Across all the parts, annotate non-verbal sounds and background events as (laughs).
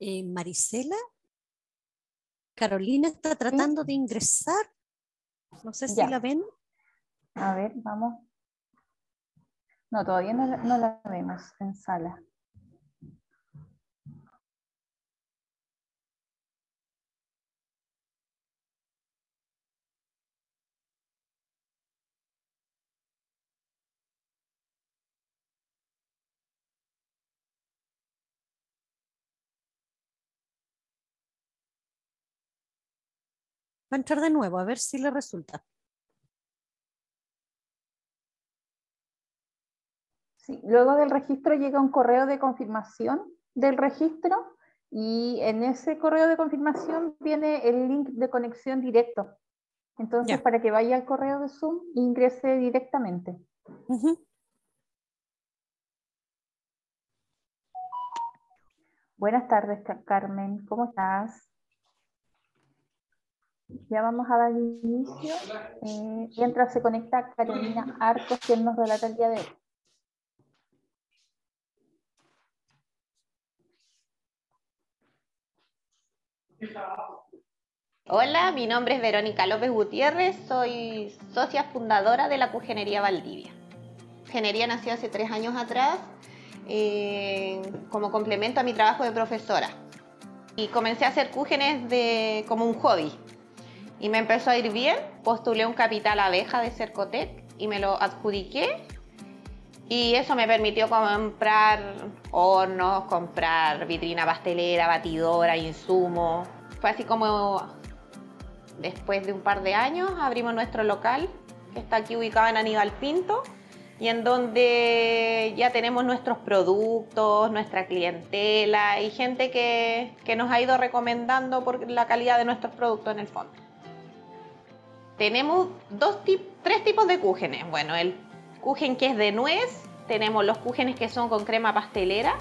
Eh, Marisela, Carolina está tratando de ingresar. No sé si la ven. A ver, vamos. No, todavía no, no la vemos en sala. Va a entrar de nuevo, a ver si le resulta. Sí, luego del registro llega un correo de confirmación del registro y en ese correo de confirmación viene el link de conexión directo. Entonces, para que vaya al correo de Zoom, ingrese directamente. Buenas tardes, Carmen. ¿Cómo estás? Ya vamos a dar inicio. Eh, mientras se conecta Carolina Arcos, quien nos relata el día de hoy. Hola, mi nombre es Verónica López Gutiérrez, soy socia fundadora de la Cujenería Valdivia. Cujenería nació hace tres años atrás eh, como complemento a mi trabajo de profesora. Y comencé a hacer cúgenes de, como un hobby y me empezó a ir bien, postulé un capital abeja de Cercotec y me lo adjudiqué y eso me permitió comprar hornos, comprar vitrina pastelera, batidora, insumos. Fue así como después de un par de años abrimos nuestro local que está aquí ubicado en Aníbal Pinto y en donde ya tenemos nuestros productos, nuestra clientela y gente que, que nos ha ido recomendando por la calidad de nuestros productos en el fondo tenemos dos tres tipos de cúgenes. Bueno, el cúgen que es de nuez, tenemos los cúgenes que son con crema pastelera,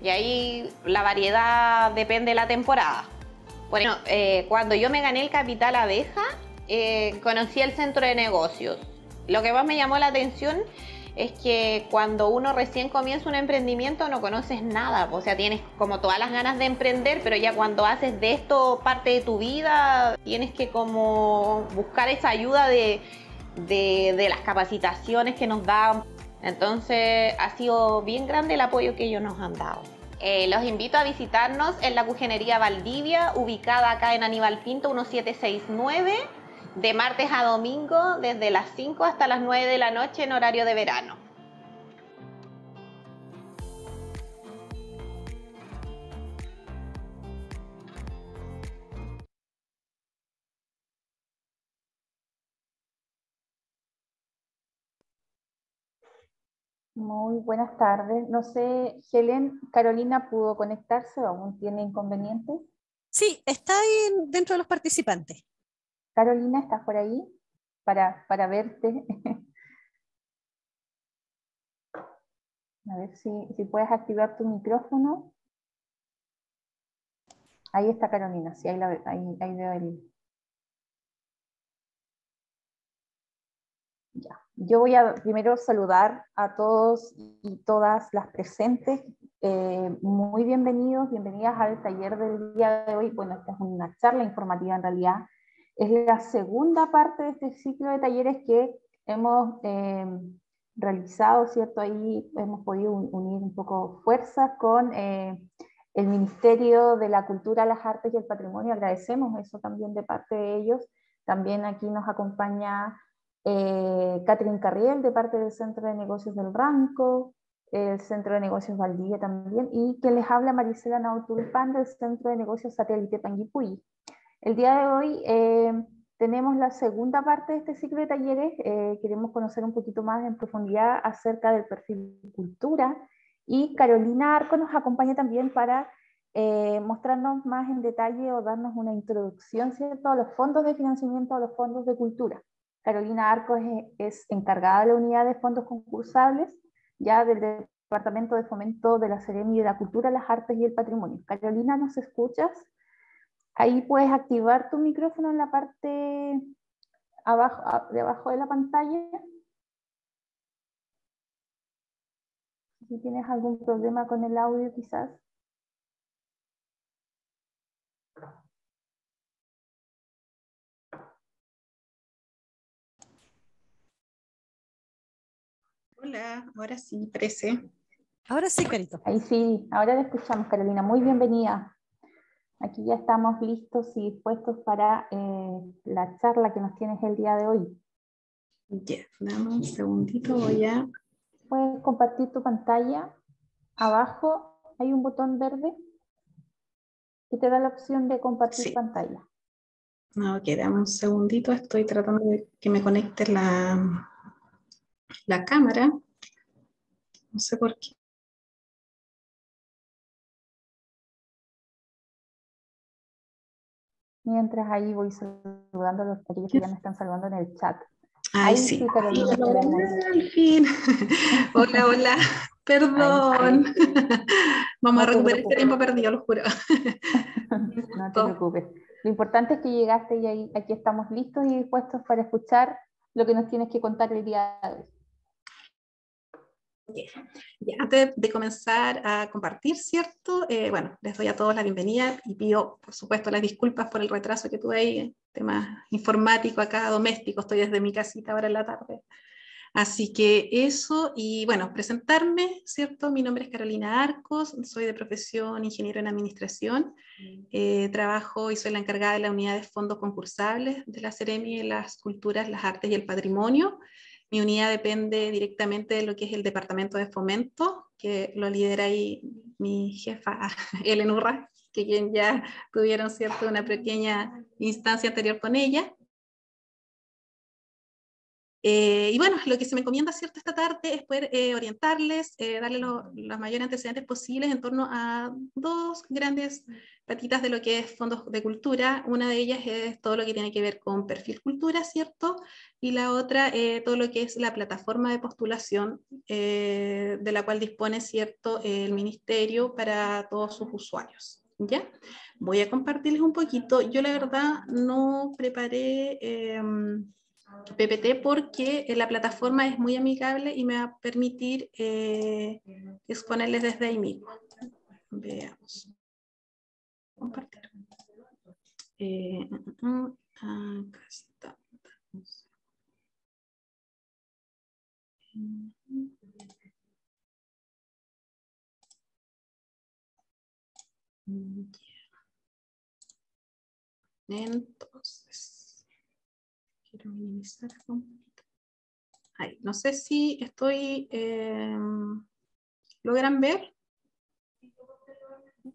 y ahí la variedad depende de la temporada. Bueno, eh, cuando yo me gané el capital abeja, eh, conocí el centro de negocios. Lo que más me llamó la atención es que cuando uno recién comienza un emprendimiento no conoces nada, o sea, tienes como todas las ganas de emprender, pero ya cuando haces de esto parte de tu vida, tienes que como buscar esa ayuda de, las capacitaciones que nos dan. Entonces ha sido bien grande el apoyo que ellos nos han dado. Eh, los invito a visitarnos en la Cujenería Valdivia, ubicada acá en Aníbal Pinto 1769 de martes a domingo desde las 5 hasta las 9 de la noche en horario de verano. Muy buenas tardes. No sé, Helen, Carolina pudo conectarse o aún tiene inconvenientes. Sí, está ahí dentro de los participantes. Carolina, ¿estás por ahí? Para, para verte. (laughs) A ver si, si puedes activar tu micrófono. Ahí está Carolina, sí, ahí, ahí, ahí veo el... Ya. Yo voy a primero saludar a todos y todas las presentes. Eh, muy bienvenidos, bienvenidas al taller del día de hoy. Bueno, esta es una charla informativa en realidad es la segunda parte de este ciclo de talleres que hemos eh, realizado, ¿cierto? Ahí hemos podido unir un poco fuerzas con eh, el Ministerio de la Cultura, las Artes y el Patrimonio. Agradecemos eso también de parte de ellos. También aquí nos acompaña eh, Catherine Carriel de parte del Centro de Negocios del Ranco, el Centro de Negocios Valdivia también, y que les habla Marisela Nautulpan del Centro de Negocios Satélite Panguipulli. El día de hoy eh, tenemos la segunda parte de este ciclo de talleres. Eh, queremos conocer un poquito más en profundidad acerca del perfil cultura y Carolina Arco nos acompaña también para eh, mostrarnos más en detalle o darnos una introducción ¿cierto? a los fondos de financiamiento, a los fondos de cultura. Carolina Arco es, encargada de la unidad de fondos concursables ya del Departamento de Fomento de la Seremi de la Cultura, las Artes y el Patrimonio. Carolina, ¿nos escuchas? Ahí puedes activar tu micrófono en la parte abajo, ah, debajo de la pantalla. Si tienes algún problema con el audio quizás. Hola, ahora sí, parece. Ahora sí, Carito. Ahí sí, ahora te escuchamos, Carolina. Muy bienvenida. Aquí ya estamos listos y dispuestos para eh, la charla que nos tienes el día de hoy. Ya, dame un segundito, voy a... Puedes compartir tu pantalla. Abajo hay un botón verde que te da la opción de compartir Sí. pantalla. No, ok, dame un segundito, estoy tratando de que me conecte la, la cámara. No sé por qué. Mientras ahí voy saludando a los aquellos que ya me están saludando en el chat. Ay, sí. sí, al fin. (laughs) Hola, hola. Perdón. (laughs) Vamos a No recuperar este tiempo perdido, lo juro. (laughs) No te Todo. preocupes. Lo importante es que llegaste y ahí, aquí estamos listos y dispuestos para escuchar lo que nos tienes que contar el día de hoy. Ya, antes de comenzar a compartir, ¿cierto? Eh, bueno, les doy a todos la bienvenida y pido, por supuesto, las disculpas por el retraso que tuve ahí, tema informático acá, doméstico, estoy desde mi casita ahora en la tarde. Así que eso, y bueno, presentarme, ¿cierto? Mi nombre es Carolina Arcos, soy de profesión ingeniero en administración, eh, trabajo y soy la encargada de la unidad de fondos concursables de la Ceremi de las Culturas, las Artes y el Patrimonio. Mi unidad depende directamente de lo que es el Departamento de Fomento, que lo lidera ahí mi jefa, (laughs) Ellen Urra, que quien ya tuvieron cierto, una pequeña instancia anterior con ella. Eh, y bueno, lo que se me encomienda cierto esta tarde es poder eh, orientarles, eh, darle lo- los mayores antecedentes posibles en torno a dos grandes patitas de lo que es fondos de cultura. Una de ellas es todo lo que tiene que ver con perfil cultura, ¿cierto? Y la otra, eh, todo lo que es la plataforma de postulación eh, de la cual dispone, ¿cierto?, el ministerio para todos sus usuarios. ¿Ya? Voy a compartirles un poquito. Yo la verdad no preparé... em, PPT porque eh, la plataforma es muy amigable y me va a permitir eh, exponerles desde ahí mismo. Veamos. Compartir. Eh, mm, mm, acá está. Mm. Entonces, quiero minimizar acá un. Ahí, no sé si estoy, eh, ¿logran ver?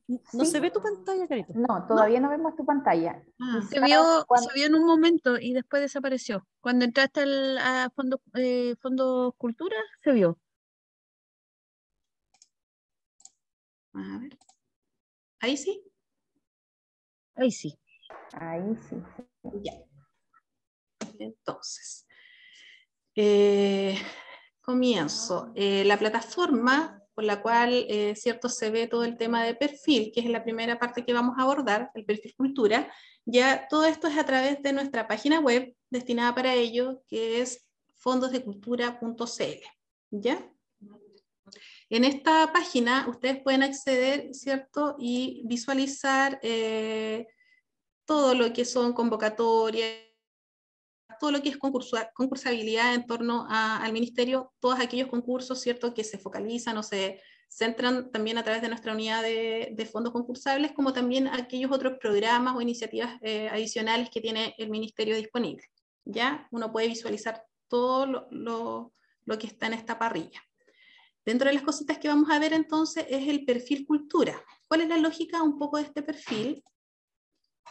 ¿No Sí. se ve tu pantalla, Carito? No, todavía no, vemos tu pantalla. Ah, Se vio, cuando- se vio en un momento y después desapareció. Cuando entraste al, a Fondo, eh, Fondo Cultura, se vio. a ver. Ahí sí. Ahí sí. Ahí sí. Ya. Entonces, eh, comienzo. Eh, la plataforma por la cual, eh, cierto, se ve todo el tema de perfil, que es la primera parte que vamos a abordar, el perfil cultura, ya todo esto es a través de nuestra página web destinada para ello, que es fondosdecultura.cl. ¿Ya? En esta página ustedes pueden acceder, ¿cierto? Y visualizar eh, todo lo que son convocatorias, todo lo que es concursa- concursabilidad en torno a- al ministerio, todos aquellos concursos, ¿cierto?, que se focalizan o se centran también a través de nuestra unidad de, de fondos concursables, como también aquellos otros programas o iniciativas eh, adicionales que tiene el ministerio disponible. ¿Ya? Uno puede visualizar todo lo, lo- lo que está en esta parrilla. Dentro de las cositas que vamos a ver entonces es el perfil cultura. ¿Cuál es la lógica un poco de este perfil?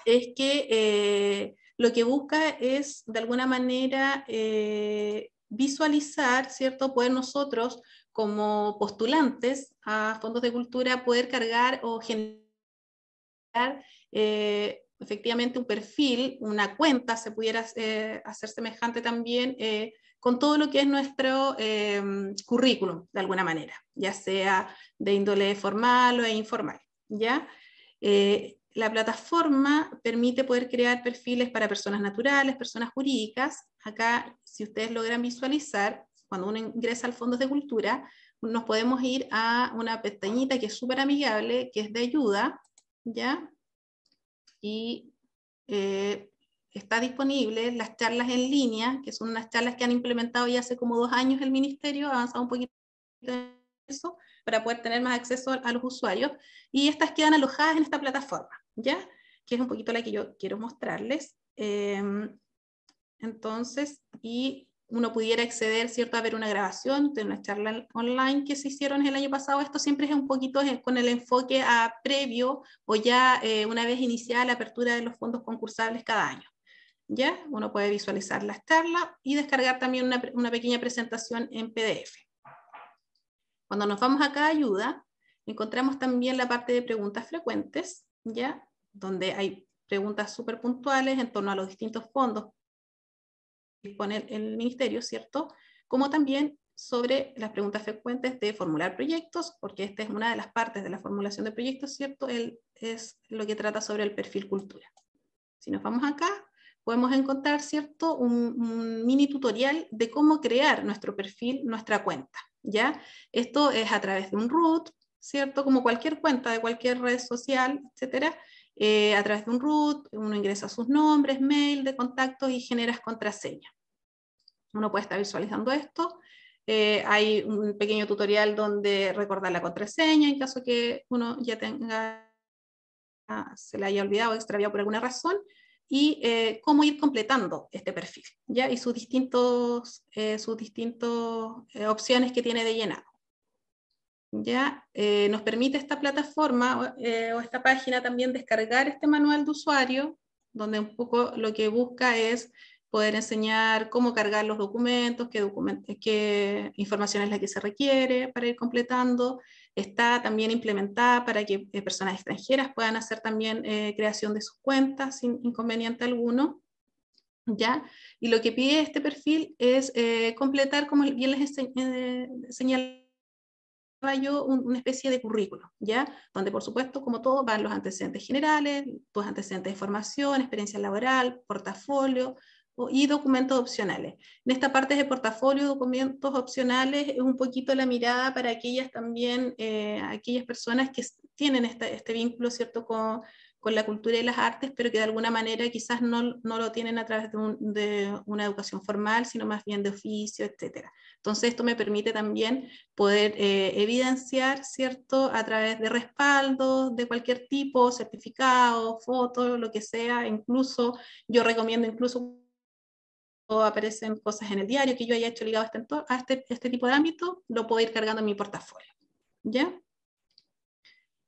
Es que eh, lo que busca es de alguna manera eh, visualizar, ¿cierto? Poder nosotros como postulantes a fondos de cultura poder cargar o generar eh, efectivamente un perfil, una cuenta, se pudiera eh, hacer semejante también con todo lo que es nuestro eh, currículum, de alguna manera, ya sea de índole formal o informal, ¿ya? La plataforma permite poder crear perfiles para personas naturales, personas jurídicas. Acá, si ustedes logran visualizar, cuando uno ingresa al Fondos de Cultura, nos podemos ir a una pestañita que es súper amigable, que es de ayuda, ¿ya? Y eh, está disponible las charlas en línea, que son unas charlas que han implementado ya hace como dos años el ministerio, ha avanzado un poquito en eso, para poder tener más acceso a los usuarios, y estas quedan alojadas en esta plataforma, ¿ya? Que es un poquito la que yo quiero mostrarles. Em, entonces, y uno pudiera acceder, ¿cierto?, a ver una grabación de una charla online que se hicieron el año pasado. Esto siempre es un poquito con el enfoque a previo o ya eh, una vez iniciada la apertura de los fondos concursables cada año. ¿Ya? Uno puede visualizar las charlas y descargar también una, una pequeña presentación en PDF. Cuando nos vamos acá a ayuda, encontramos también la parte de preguntas frecuentes, ¿ya? Donde hay preguntas súper puntuales en torno a los distintos fondos dispone el ministerio, ¿cierto? Como también sobre las preguntas frecuentes de formular proyectos, porque esta es una de las partes de la formulación de proyectos, ¿cierto? El, es lo que trata sobre el perfil cultura. Si nos vamos acá, podemos encontrar, ¿cierto? Un, un, mini tutorial de cómo crear nuestro perfil, nuestra cuenta, ¿ya? Esto es a través de un root, ¿cierto? Como cualquier cuenta de cualquier red social, etcétera, eh, a través de un root, uno ingresa sus nombres, mail de contacto y generas contraseña. Uno puede estar visualizando esto. Eh, hay un pequeño tutorial donde recordar la contraseña en caso que uno ya tenga, se la haya olvidado o extraviado por alguna razón, y eh, cómo ir completando este perfil, ¿ya? Y sus distintos, sus distintos opciones que tiene de llenado ya eh, nos permite esta plataforma eh, o esta página también descargar este manual de usuario, donde un poco lo que busca es poder enseñar cómo cargar los documentos, qué, qué información es la que se requiere para ir completando. Está también implementada para que eh, personas extranjeras puedan hacer también creación de sus cuentas sin inconveniente alguno. ¿Ya? Y lo que pide este perfil es completar, como bien les señalé, yo una especie de currículo, ¿ya? Donde, por supuesto, como todo, van los antecedentes generales, tus antecedentes de formación, experiencia laboral, portafolio y documentos opcionales. En esta parte de portafolio, documentos opcionales, es un poquito la mirada para aquellas también, eh, aquellas personas que tienen este vínculo, ¿cierto?, con, con la cultura y las artes, pero que de alguna manera quizás no, no lo tienen a través de, una educación formal, sino más bien de oficio, etc. Entonces esto me permite también poder eh, evidenciar, ¿cierto?, a través de respaldos de cualquier tipo, certificado, fotos, lo que sea, incluso yo recomiendo incluso aparecen cosas en el diario que yo haya hecho ligado a este, a este, este tipo de ámbito, lo puedo ir cargando en mi portafolio. ¿Ya?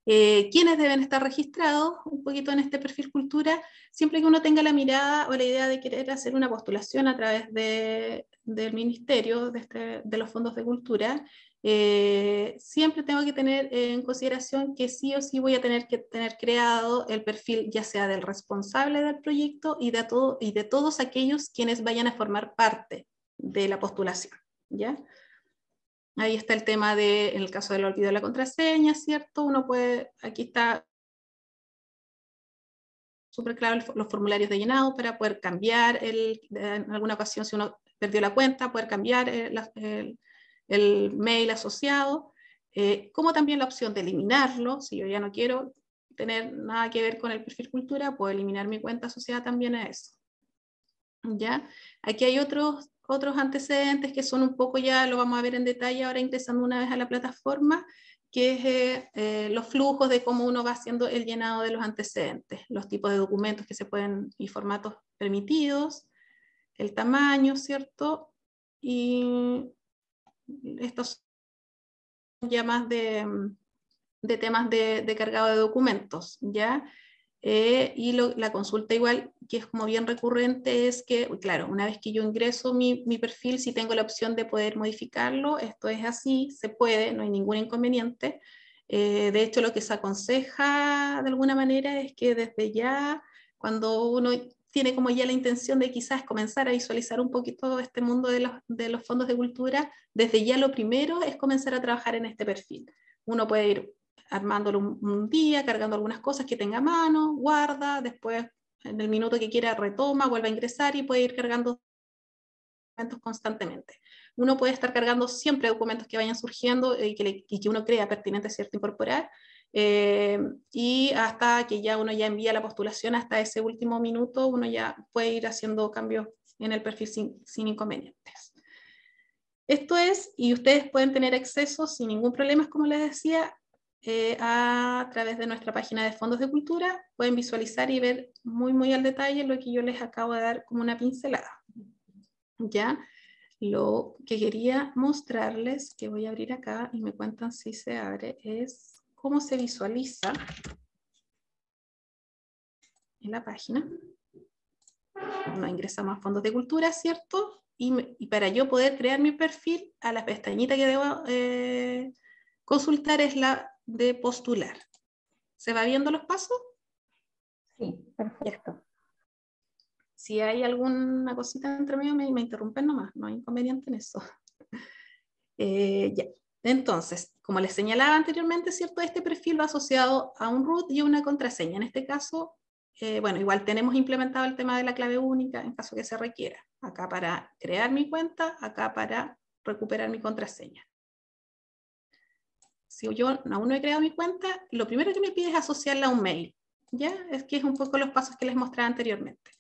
Eh, ¿Quiénes deben estar registrados? Un poquito en este perfil cultura, siempre que uno tenga la mirada o la idea de querer hacer una postulación a través de, del ministerio, de, este, de, los fondos de cultura, eh, siempre tengo que tener en consideración que sí o sí voy a tener que tener creado el perfil ya sea del responsable del proyecto y de, todo, y de todos aquellos quienes vayan a formar parte de la postulación. ¿ya? Ahí está el tema de, en el caso del olvido de la contraseña, ¿cierto? Uno puede, aquí está súper claro los formularios de llenado para poder cambiar, el, en alguna ocasión si uno perdió la cuenta, poder cambiar el, el, mail asociado, eh, como también la opción de eliminarlo, si yo ya no quiero tener nada que ver con el perfil cultura, puedo eliminar mi cuenta asociada también a eso. ¿Ya? Aquí hay otros otros antecedentes que son un poco ya, lo vamos a ver en detalle ahora ingresando una vez a la plataforma, que es eh, eh, los flujos de cómo uno va haciendo el llenado de los antecedentes, los tipos de documentos que se pueden y formatos permitidos, el tamaño, ¿cierto? Y estos son ya más de, de temas de, de cargado de documentos, ¿ya? Eh, y la consulta igual, que es como bien recurrente, es que, claro, una vez que yo ingreso mi, mi, perfil, si tengo la opción de poder modificarlo, esto es así, se puede, no hay ningún inconveniente. Eh, de hecho, lo que se aconseja de alguna manera es que desde ya, cuando uno tiene como ya la intención de quizás comenzar a visualizar un poquito este mundo de los, de los fondos de cultura, desde ya lo primero es comenzar a trabajar en este perfil. Uno puede ir armándolo un, día, cargando algunas cosas que tenga a mano, guarda, después en el minuto que quiera retoma, vuelve a ingresar y puede ir cargando documentos constantemente. Uno puede estar cargando siempre documentos que vayan surgiendo y que, y que uno crea pertinente, ¿cierto?, incorporar. Eh, y hasta que ya uno ya envía la postulación, hasta ese último minuto, uno ya puede ir haciendo cambios en el perfil sin, sin inconvenientes. Esto es, y ustedes pueden tener acceso sin ningún problema, como les decía, eh, a través de nuestra página de fondos de cultura, pueden visualizar y ver muy, muy al detalle lo que yo les acabo de dar como una pincelada. Ya, lo que quería mostrarles, que voy a abrir acá y me cuentan si se abre, es cómo se visualiza en la página. Uno ingresa más fondos de cultura, ¿cierto? Y, para yo poder crear mi perfil, a la pestañita que debo eh, consultar es la de postular. ¿Se va viendo los pasos? Sí, perfecto. Si hay alguna cosita entre medio, me, me interrumpen nomás, no hay inconveniente en eso. (laughs) Eh, ya. Entonces, como les señalaba anteriormente, ¿cierto? Este perfil va asociado a un root y a una contraseña. En este caso, eh, bueno, igual tenemos implementado el tema de la clave única en caso que se requiera. Acá para crear mi cuenta, acá para recuperar mi contraseña si yo aún no he creado mi cuenta, lo primero que me pide es asociarla a un mail. ¿ya? Es que es un poco los pasos que les mostraba anteriormente.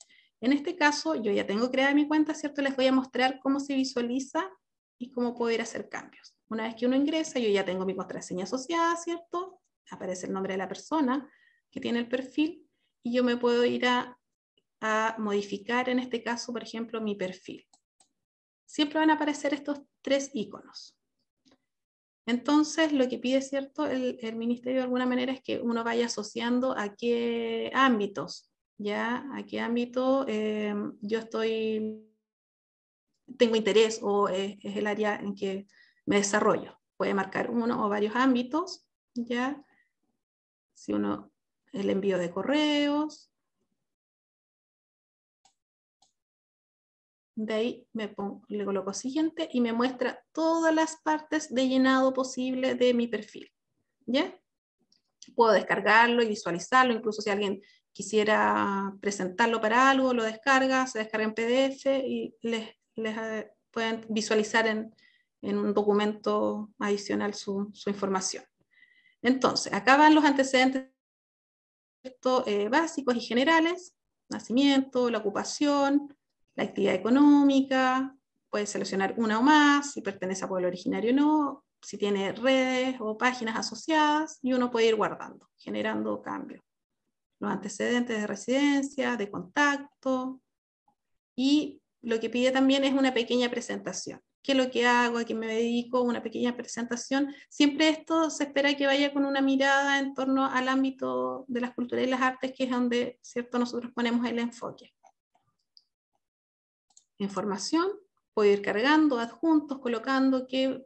En este caso, yo ya tengo creada mi cuenta, ¿cierto? Les voy a mostrar cómo se visualiza y cómo poder hacer cambios. Una vez que uno ingresa, yo ya tengo mi contraseña asociada, ¿cierto? Aparece el nombre de la persona que tiene el perfil y yo me puedo ir a, a modificar, en este caso, por ejemplo, mi perfil. Siempre van a aparecer estos tres iconos. Entonces, lo que pide, ¿cierto? El, ministerio de alguna manera es que uno vaya asociando a qué ámbitos, ¿ya? A qué ámbito eh, yo estoy, tengo interés o es, el área en que me desarrollo. Puede marcar uno o varios ámbitos, ¿ya? Si uno, el envío de correos, De ahí me pongo, le coloco siguiente y me muestra todas las partes de llenado posible de mi perfil. ¿Ya? Puedo descargarlo y visualizarlo, incluso si alguien quisiera presentarlo para algo, lo descarga, se descarga en PDF y les, eh, pueden visualizar en, un documento adicional su, información. Entonces, acá van los antecedentes eh, básicos y generales, nacimiento, la ocupación, la actividad económica, puede seleccionar una o más, si pertenece a pueblo originario o no, si tiene redes o páginas asociadas, y uno puede ir guardando, generando cambios. Los antecedentes de residencia, de contacto, y lo que pide también es una pequeña presentación. ¿Qué es lo que hago? ¿A qué me dedico? Una pequeña presentación. Siempre esto se espera que vaya con una mirada en torno al ámbito de las culturas y las artes, que es donde ¿cierto? nosotros ponemos el enfoque información, puedo ir cargando adjuntos, colocando qué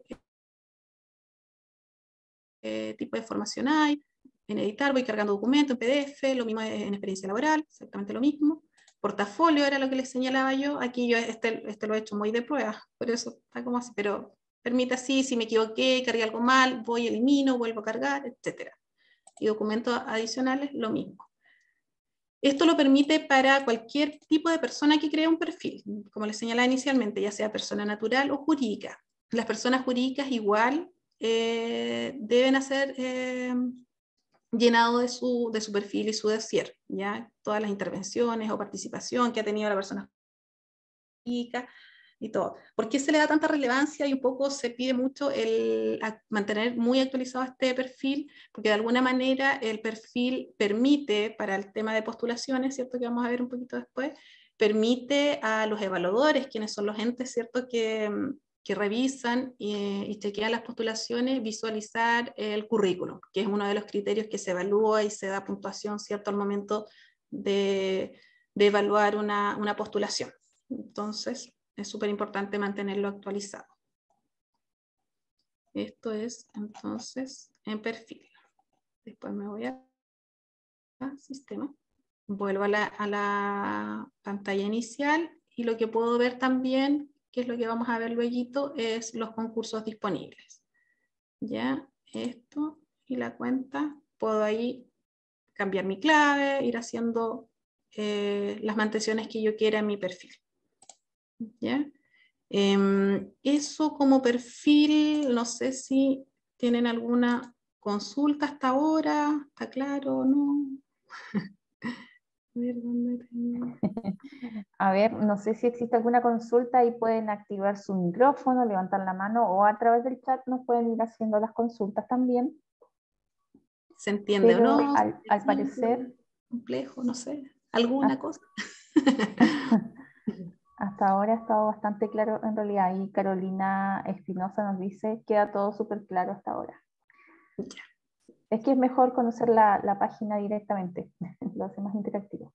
eh, tipo de información hay. En editar voy cargando documentos, en PDF, lo mismo en experiencia laboral, exactamente lo mismo. Portafolio era lo que les señalaba yo. Aquí yo este, este lo he hecho muy de prueba, por eso está como así, pero permite así, si me equivoqué, cargué algo mal, voy, elimino, vuelvo a cargar, etc. Y documentos adicionales, lo mismo. Esto lo permite para cualquier tipo de persona que crea un perfil, como les señalaba inicialmente, ya sea persona natural o jurídica. Las personas jurídicas igual eh, deben hacer eh, llenado de su, de su perfil y su dossier, ¿ya? todas las intervenciones o participación que ha tenido la persona jurídica, ¿Por qué se le da tanta relevancia y un poco se pide mucho el mantener muy actualizado este perfil? Porque de alguna manera el perfil permite, para el tema de postulaciones, ¿cierto? Que vamos a ver un poquito después, permite a los evaluadores, quienes son los entes, ¿cierto? Que, que revisan y, y, chequean las postulaciones, visualizar el currículum, que es uno de los criterios que se evalúa y se da puntuación, ¿cierto? Al momento de, de evaluar una, una postulación. Entonces, es súper importante mantenerlo actualizado. Esto es entonces en perfil. Después me voy a, sistema. Vuelvo a la, pantalla inicial y lo que puedo ver también, que es lo que vamos a ver luego, es los concursos disponibles. Ya, esto y la cuenta, puedo ahí cambiar mi clave, ir haciendo eh, las mantenciones que yo quiera en mi perfil. ¿Ya? Em, eso como perfil, no sé si tienen alguna consulta hasta ahora, ¿está claro o no? (laughs) A ver, ¿dónde tengo? (laughs) A ver, no sé si existe alguna consulta y pueden activar su micrófono, levantar la mano o a través del chat nos pueden ir haciendo las consultas también. ¿Se entiende Pero o no? al, al parecer, Complejo, no sé. ¿Alguna Ah. cosa? (laughs) hasta ahora ha estado bastante claro en realidad. Y Carolina Espinosa nos dice, queda todo súper claro hasta ahora. Es que es mejor conocer la, la página directamente, (laughs) lo hace más interactivo.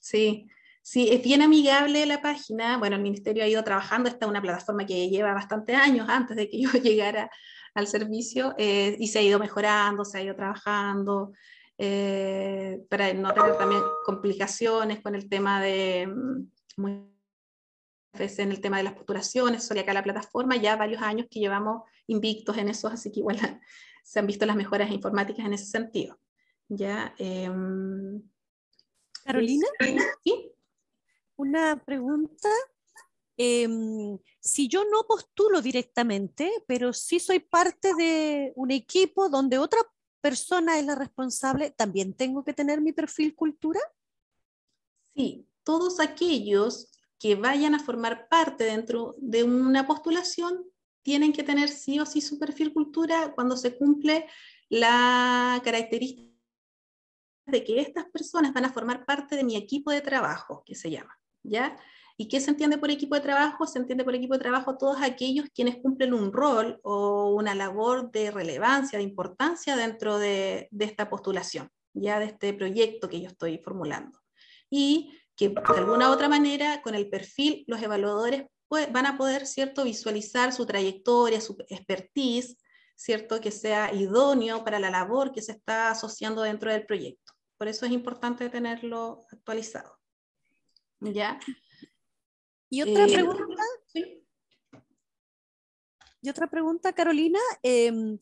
Sí, sí, es bien amigable la página. Bueno, el ministerio ha ido trabajando, esta es una plataforma que lleva bastantes años antes de que yo (laughs) llegara al servicio eh, y se ha ido mejorando, se ha ido trabajando eh, para no tener también complicaciones con el tema de, muchas veces en el tema de las postulaciones, acá la plataforma, ya varios años que llevamos invictos en eso, así que igual (laughs) se han visto las mejoras informáticas en ese sentido. Ya, em, Carolina, sí, una pregunta. Em, si yo no postulo directamente, pero sí soy parte de un equipo donde otra persona es la responsable, ¿también tengo que tener mi perfil cultura? Sí, todos aquellos que vayan a formar parte dentro de una postulación tienen que tener sí o sí su perfil cultura cuando se cumple la característica de que estas personas van a formar parte de mi equipo de trabajo, que se llama, ¿ya? ¿Y qué se entiende por equipo de trabajo? Se entiende por equipo de trabajo todos aquellos quienes cumplen un rol o una labor de relevancia, de importancia dentro de, de esta postulación, ya de este proyecto que yo estoy formulando. Y que de alguna u otra manera, con el perfil, los evaluadores pues, van a poder, ¿cierto?, visualizar su trayectoria, su expertise, ¿cierto?, que sea idóneo para la labor que se está asociando dentro del proyecto. Por eso es importante tenerlo actualizado. ¿Ya? Y otra Eh, pregunta, sí. y otra pregunta, Carolina. em,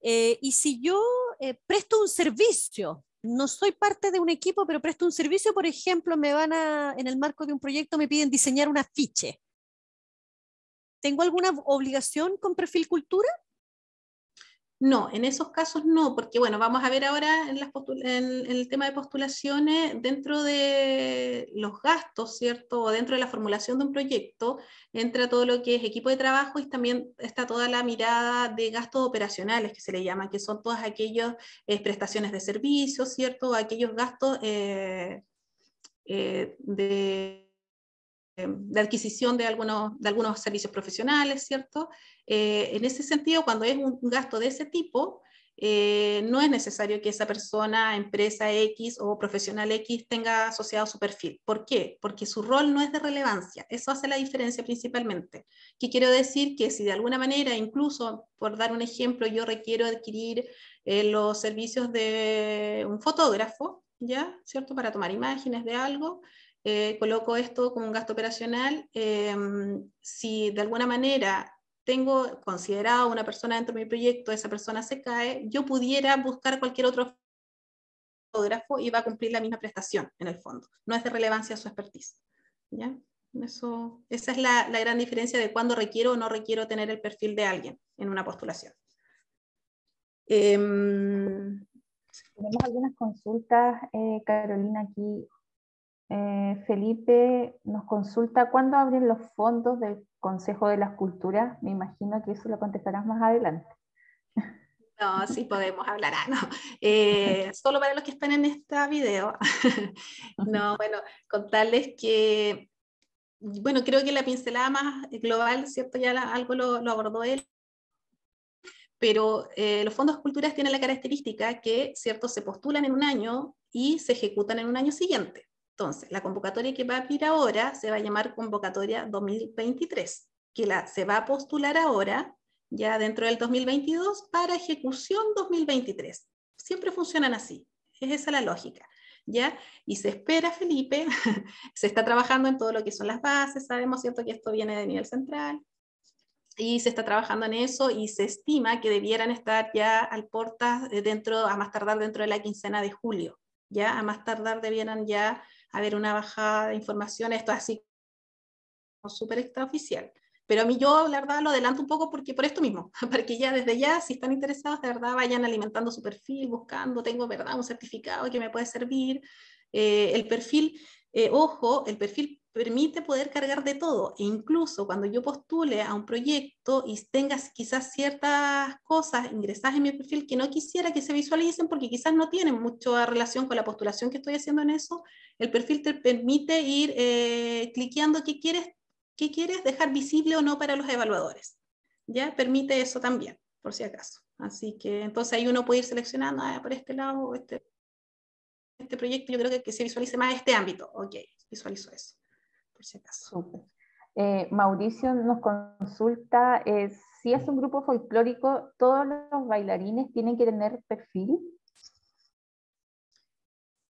eh, y si yo eh, presto un servicio, no soy parte de un equipo, pero presto un servicio, por ejemplo, me van a, en el marco de un proyecto, me piden diseñar un afiche. ¿Tengo alguna obligación con perfil cultura? No, en esos casos no, porque bueno, vamos a ver ahora en, el tema de postulaciones, dentro de los gastos, ¿cierto? O dentro de la formulación de un proyecto, entra todo lo que es equipo de trabajo y también está toda la mirada de gastos operacionales, que se le llama, que son todas aquellas eh, prestaciones de servicios, ¿cierto? Aquellos gastos eh, eh, de de adquisición de algunos, de algunos servicios profesionales, ¿cierto? Eh, en ese sentido, cuando es un gasto de ese tipo, eh, no es necesario que esa persona, empresa X o profesional X tenga asociado su perfil. ¿Por qué? Porque su rol no es de relevancia. Eso hace la diferencia principalmente. ¿Qué quiero decir? Que si de alguna manera, incluso por dar un ejemplo, yo requiero adquirir eh, los servicios de un fotógrafo, ¿ya? ¿Cierto? Para tomar imágenes de algo, eh, coloco esto como un gasto operacional. eh, si de alguna manera tengo considerado una persona dentro de mi proyecto, esa persona se cae, yo pudiera buscar cualquier otro fotógrafo y va a cumplir la misma prestación en el fondo. No es de relevancia su expertise. ¿ya? Eso, esa es la, la gran diferencia de cuándo requiero o no requiero tener el perfil de alguien en una postulación. Em, Tenemos algunas consultas, eh, Carolina, aquí. Eh, Felipe nos consulta cuándo abren los fondos del Consejo de las Culturas. Me imagino que eso lo contestarás más adelante. No, sí podemos hablar, ah, no. Eh, (laughs) solo para los que están en esta video. (laughs) no, bueno, contarles que, bueno, creo que la pincelada más global, ¿cierto? Ya la- algo lo, lo abordó él, pero eh, los fondos culturales tienen la característica que, ¿cierto? Se postulan en un año y se ejecutan en un año siguiente. Entonces, la convocatoria que va a abrir ahora se va a llamar convocatoria 2023, que la, se va a postular ahora ya dentro del 2022 para ejecución 2023. Siempre funcionan así, es esa la lógica. ¿Ya? Y se espera, Felipe, (laughs) se está trabajando en todo lo que son las bases, sabemos, ¿cierto?, que esto viene de nivel central, y se está trabajando en eso y se estima que debieran estar ya al portas eh, dentro, a más tardar dentro de la quincena de julio, ¿ya? A más tardar debieran ya haber una bajada de información, esto así como súper extraoficial. Pero a mí yo, la verdad, lo adelanto un poco porque por esto mismo, (laughs) para que ya desde ya, si están interesados, de verdad, vayan alimentando su perfil, buscando, tengo, ¿verdad?, un certificado que me puede servir. Eh, el perfil, eh, ojo, el perfil permite poder cargar de todo. E incluso cuando yo postule a un proyecto y tengas quizás ciertas cosas ingresadas en mi perfil que no quisiera que se visualicen porque quizás no tienen mucha relación con la postulación que estoy haciendo en eso, el perfil te permite ir eh, cliqueando qué quieres, qué quieres dejar visible o no para los evaluadores. ¿Ya? Permite eso también, por si acaso. Así que entonces ahí uno puede ir seleccionando ah, por este lado, este, este proyecto, yo creo que, que se visualice más este ámbito. Ok, visualizo eso por si acaso. Eh, Mauricio nos consulta eh, si es un grupo folclórico, ¿todos los bailarines tienen que tener perfil?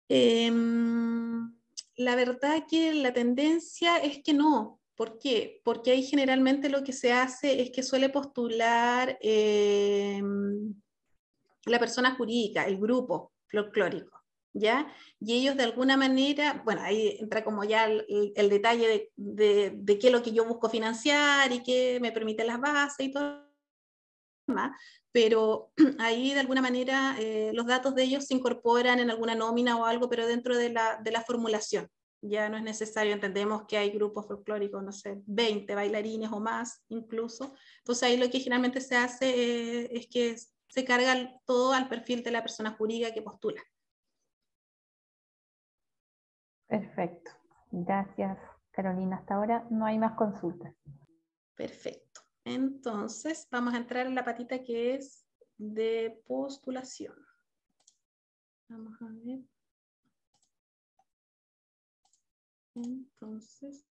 Em, la verdad que la tendencia es que no. ¿Por qué? Porque ahí generalmente lo que se hace es que suele postular em, la persona jurídica, el grupo folclórico. ¿Ya? Y ellos de alguna manera, bueno, ahí entra como ya el, detalle de, de, qué es lo que yo busco financiar y qué me permiten las bases y todo más, pero (clears throat) ahí de alguna manera eh, los datos de ellos se incorporan en alguna nómina o algo, pero dentro de la, de la formulación. Ya no es necesario, entendemos que hay grupos folclóricos, no sé, 20 bailarines o más incluso. Entonces ahí lo que generalmente se hace eh, es que se carga todo al perfil de la persona jurídica que postula. Perfecto. Gracias, Carolina. Hasta ahora no hay más consultas. Perfecto. Entonces, vamos a entrar en la patita que es de postulación. Vamos a ver. Entonces,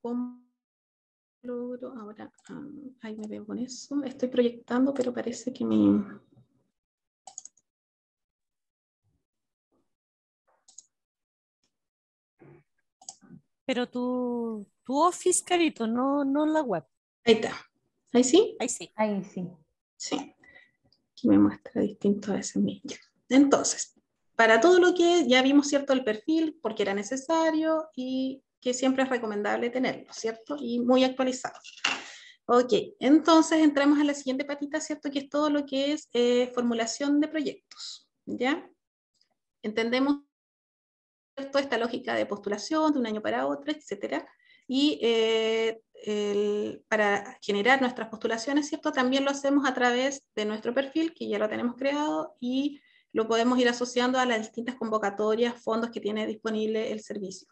¿Cómo logro? Ahora, ah, ahí me veo con eso. Estoy proyectando, pero parece que mi, Pero tu, tu Office, Carito, no, no la web. Ahí está. ¿Ahí sí? Ahí sí. Ahí sí. Sí. Aquí me muestra distinto a ese mismo. Entonces, para todo lo que ya vimos, ¿cierto? El perfil, porque era necesario y que siempre es recomendable tenerlo, ¿cierto? Y muy actualizado. Ok, entonces entramos a la siguiente patita, ¿cierto? Que es todo lo que es eh, formulación de proyectos, ¿ya? Entendemos esta lógica de postulación de un año para otro, etcétera. Y eh, para generar nuestras postulaciones, ¿cierto? También lo hacemos a través de nuestro perfil, que ya lo tenemos creado, y lo podemos ir asociando a las distintas convocatorias, fondos que tiene disponible el servicio.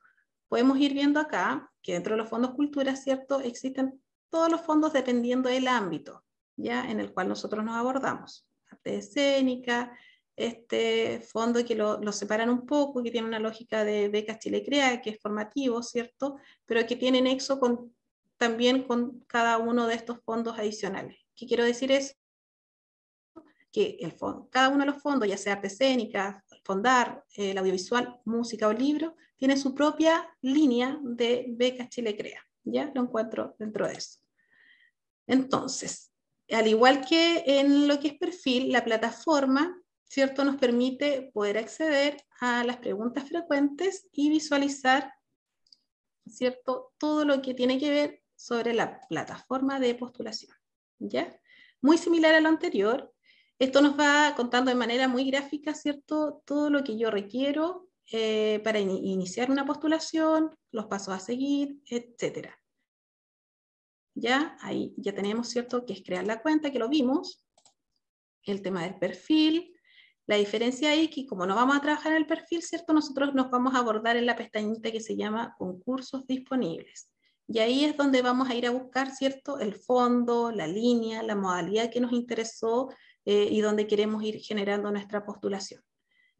Podemos ir viendo acá que dentro de los fondos cultura, ¿cierto? Existen todos los fondos dependiendo del ámbito, ¿ya? En el cual nosotros nos abordamos. Arte escénica, este fondo que lo, separan un poco, que tiene una lógica de becas Chile Crea, que es formativo, ¿cierto? Pero que tiene nexo con, también con cada uno de estos fondos adicionales. ¿Qué quiero decir es que el fondo, cada uno de los fondos, ya sea arte escénica, fondar, el audiovisual, música o libro, tiene su propia línea de becas Chile Crea. ¿Ya? Lo encuentro dentro de eso. Entonces, al igual que en lo que es perfil, la plataforma ¿cierto? Nos permite poder acceder a las preguntas frecuentes y visualizar, ¿cierto? Todo lo que tiene que ver sobre la plataforma de postulación, ¿ya? Muy similar a lo anterior, esto nos va contando de manera muy gráfica, ¿cierto? Todo lo que yo requiero eh, para iniciar una postulación, los pasos a seguir, etcétera. Ya, ahí ya tenemos, ¿cierto? Que es crear la cuenta, que lo vimos, el tema del perfil, la diferencia es que como no vamos a trabajar el perfil, ¿cierto? Nosotros nos vamos a abordar en la pestañita que se llama concursos disponibles. Y ahí es donde vamos a ir a buscar, ¿cierto? El fondo, la línea, la modalidad que nos interesó eh, y dónde queremos ir generando nuestra postulación.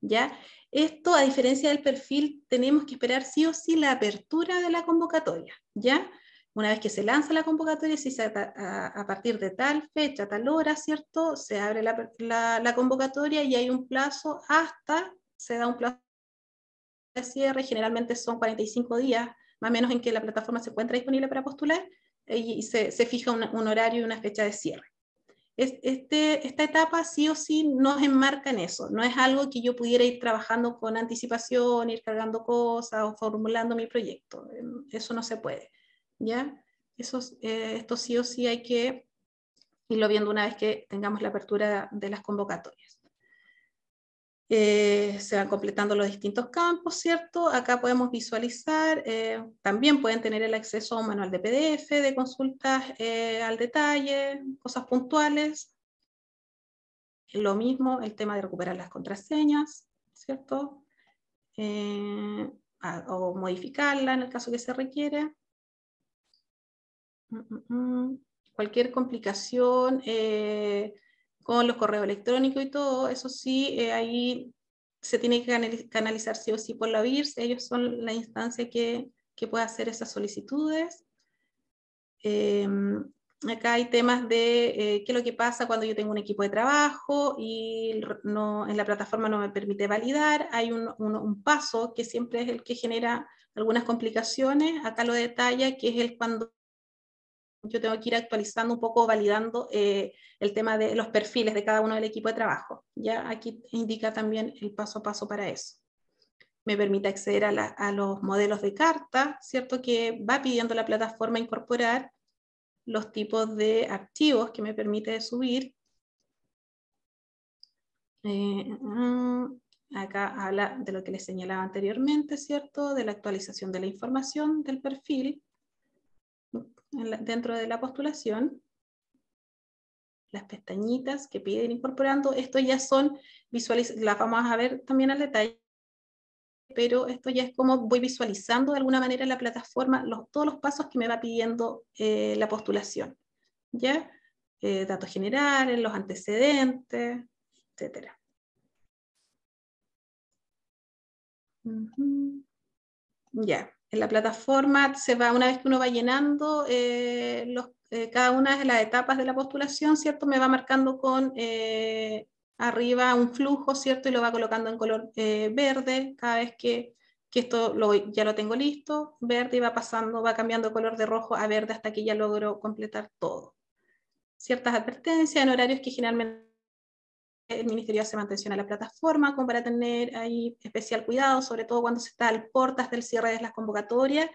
¿ya? Esto, a diferencia del perfil, tenemos que esperar sí o sí la apertura de la convocatoria, ¿ya? Una vez que se lanza la convocatoria, si se, a, a, partir de tal fecha, tal hora, ¿cierto? Se abre la, la, la, convocatoria y hay un plazo hasta, se da un plazo de cierre, generalmente son 45 días, más o menos en que la plataforma se encuentra disponible para postular, y se, se fija un, un horario y una fecha de cierre este, esta etapa sí o sí nos enmarca en eso, no es algo que yo pudiera ir trabajando con anticipación, ir cargando cosas o formulando mi proyecto, em, eso no se puede, ¿ya? Eso, eh, esto sí o sí hay que irlo viendo una vez que tengamos la apertura de las convocatorias. Eh, se van completando los distintos campos, ¿cierto? Acá podemos visualizar, eh, también pueden tener el acceso a un manual de PDF, de consultas eh, al detalle, cosas puntuales. Lo mismo el tema de recuperar las contraseñas, ¿cierto? o modificarla en el caso que se requiere. Mm, mm, mm. Cualquier complicación con los correos electrónicos y todo, eso sí, eh, ahí se tiene que canalizar sí o sí por la VIRS, ellos son la instancia que, que puede hacer esas solicitudes. Em, acá hay temas de eh, qué es lo que pasa cuando yo tengo un equipo de trabajo y no, en la plataforma no me permite validar. Hay un, un, un, paso que siempre es el que genera algunas complicaciones. Acá lo detalla, que es el cuando yo tengo que ir actualizando un poco, validando eh, el tema de los perfiles de cada uno del equipo de trabajo. Ya aquí indica también el paso a paso para eso. Me permite acceder a, la, a los modelos de carta, ¿cierto? Que va pidiendo la plataforma incorporar los tipos de archivos que me permite subir. Eh, mm, acá habla de lo que les señalaba anteriormente, ¿cierto? De la actualización de la información del perfil dentro de la postulación, las pestañitas que piden incorporando, esto ya son visualizaciones, las vamos a ver también al detalle, pero esto ya es como voy visualizando de alguna manera la plataforma los, todos los pasos que me va pidiendo eh, la postulación, ¿ya? Eh, datos generales, los antecedentes, etc. Ya, en la plataforma se va, una vez que uno va llenando eh, eh, cada una de las etapas de la postulación, ¿cierto? Me va marcando con eh, arriba un flujo, ¿cierto? Y lo va colocando en color verde cada vez que, que esto lo, ya lo tengo listo, verde y va pasando, va cambiando color de rojo a verde hasta que ya logro completar todo. Ciertas advertencias en horarios que generalmente el Ministerio hace mantención a la plataforma como para tener ahí especial cuidado, sobre todo cuando se está al portas del cierre de las convocatorias.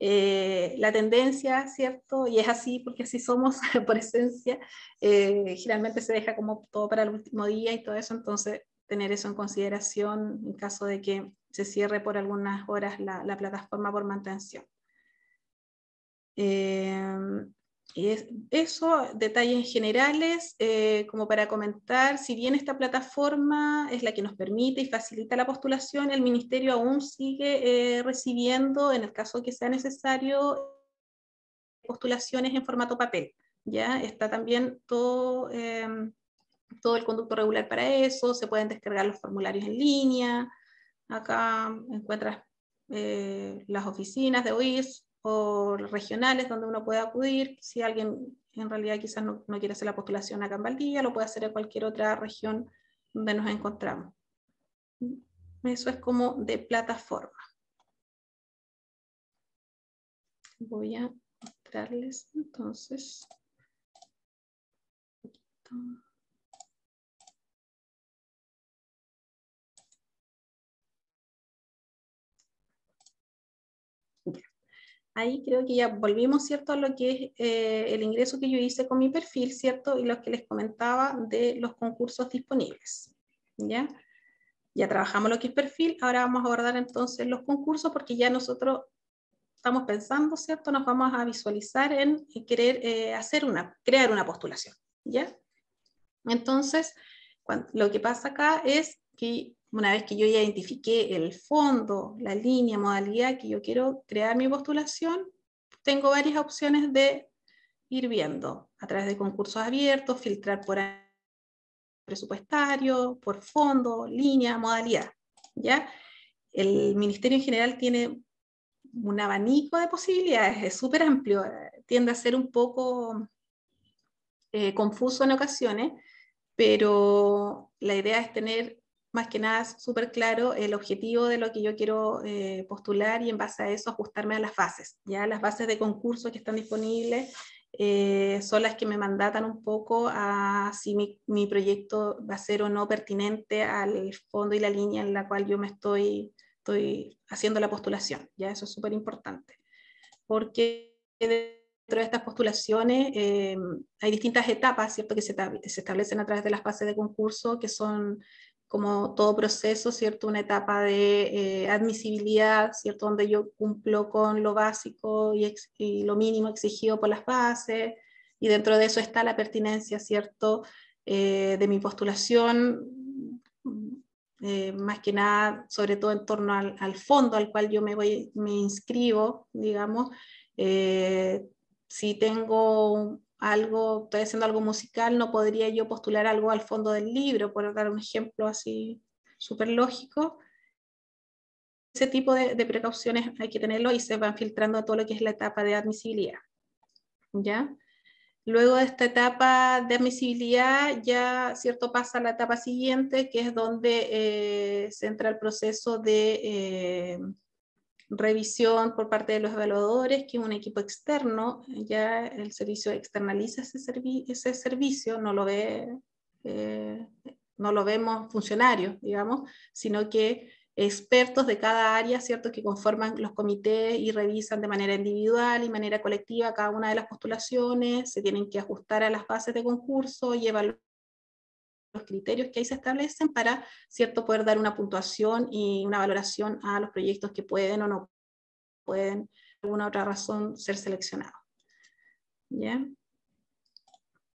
Eh, la tendencia, ¿cierto? Y es así porque así somos (laughs) por esencia, eh, generalmente se deja como todo para el último día y todo eso, entonces tener eso en consideración en caso de que se cierre por algunas horas la, la plataforma por mantención. Eh, es, eso, detalles generales, eh, como para comentar, si bien esta plataforma es la que nos permite y facilita la postulación, el Ministerio aún sigue eh, recibiendo, en el caso que sea necesario, postulaciones en formato papel. ¿ya? Está también todo, eh, todo el conducto regular para eso, se pueden descargar los formularios en línea, acá encuentras eh, las oficinas de OIS, o regionales donde uno puede acudir. Si alguien en realidad quizás no, no, quiere hacer la postulación acá en lo puede hacer en cualquier otra región donde nos encontramos. Eso es como de plataforma. Voy a mostrarles entonces. Ahí creo que ya volvimos, ¿cierto?, a lo que es eh, el ingreso que yo hice con mi perfil, ¿cierto?, y lo que les comentaba de los concursos disponibles, ¿ya? Ya trabajamos lo que es perfil, ahora vamos a abordar entonces los concursos porque ya nosotros estamos pensando, ¿cierto?, nos vamos a visualizar en querer eh, hacer una, crear una postulación, ¿ya? Entonces, cuando, lo que pasa acá es que una vez que yo ya identifiqué el fondo, la línea, modalidad que yo quiero crear mi postulación, tengo varias opciones de ir viendo a través de concursos abiertos, filtrar por presupuestario, por fondo, línea, modalidad. ¿ya? El Ministerio en general tiene un abanico de posibilidades, es súper amplio, tiende a ser un poco eh, confuso en ocasiones, pero la idea es tener más que nada súper claro el objetivo de lo que yo quiero eh, postular y en base a eso ajustarme a las bases. Ya las bases de concurso que están disponibles eh, son las que me mandatan un poco a si mi, mi, proyecto va a ser o no pertinente al fondo y la línea en la cual yo me estoy, estoy haciendo la postulación. Ya eso es súper importante. Porque dentro de estas postulaciones eh, hay distintas etapas, ¿cierto? Que se, se establecen a través de las bases de concurso, que son como todo proceso, ¿cierto? Una etapa de eh, admisibilidad, ¿cierto? Donde yo cumplo con lo básico y, lo mínimo exigido por las bases, y dentro de eso está la pertinencia, ¿cierto? Eh, de mi postulación, eh, más que nada, sobre todo en torno al, al, fondo al cual yo me, voy, me inscribo, digamos. si tengo algo, estoy haciendo algo musical, no podría yo postular algo al fondo del libro, por dar un ejemplo así súper lógico. Ese tipo de, precauciones hay que tenerlo y se van filtrando todo lo que es la etapa de admisibilidad. ¿Ya? Luego de esta etapa de admisibilidad, ya cierto pasa a la etapa siguiente, que es donde eh, se entra el proceso de eh, revisión por parte de los evaluadores, que es un equipo externo, ya el servicio externaliza ese, servicio, no lo, ve, eh, no lo vemos funcionarios, digamos, sino que expertos de cada área, ¿cierto?, que conforman los comités y revisan de manera individual y manera colectiva cada una de las postulaciones, se tienen que ajustar a las bases de concurso y evaluar los criterios que ahí se establecen para, ¿cierto?, poder dar una puntuación y una valoración a los proyectos que pueden o no pueden, por alguna otra razón, ser seleccionados. ¿Ya?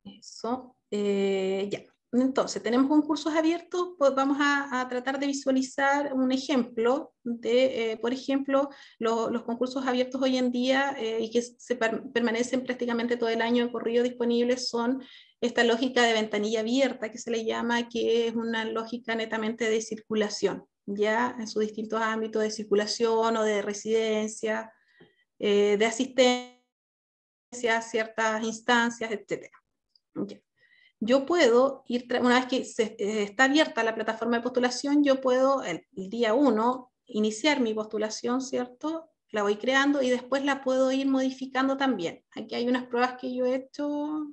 Eso, eh, ya. Entonces, tenemos concursos abiertos, pues vamos a, tratar de visualizar un ejemplo de, eh, por ejemplo, los concursos abiertos hoy en día eh, y que se permanecen prácticamente todo el año corrido disponibles son esta lógica de ventanilla abierta que se le llama, que es una lógica netamente de circulación, ya en sus distintos ámbitos de circulación o de residencia, eh, de asistencia a ciertas instancias, etc. Yo puedo ir, una vez que eh, está abierta la plataforma de postulación, yo puedo el, el día 1 iniciar mi postulación, ¿cierto? La voy creando y después la puedo ir modificando también. Aquí hay unas pruebas que yo he hecho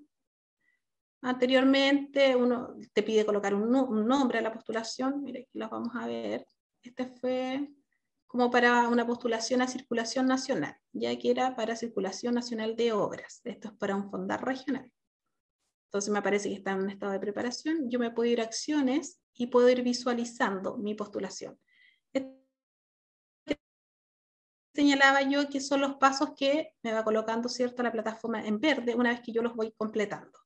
Anteriormente uno te pide colocar un, nombre a la postulación, mire, aquí las vamos a ver. Este fue como para una postulación a circulación nacional, ya que era para circulación nacional de obras. Esto es para un fondar regional. Entonces me parece que está en un estado de preparación. Yo me puedo ir a acciones y puedo ir visualizando mi postulación. Señalaba yo que son los pasos que me va colocando cierto la plataforma en verde una vez que yo los voy completando.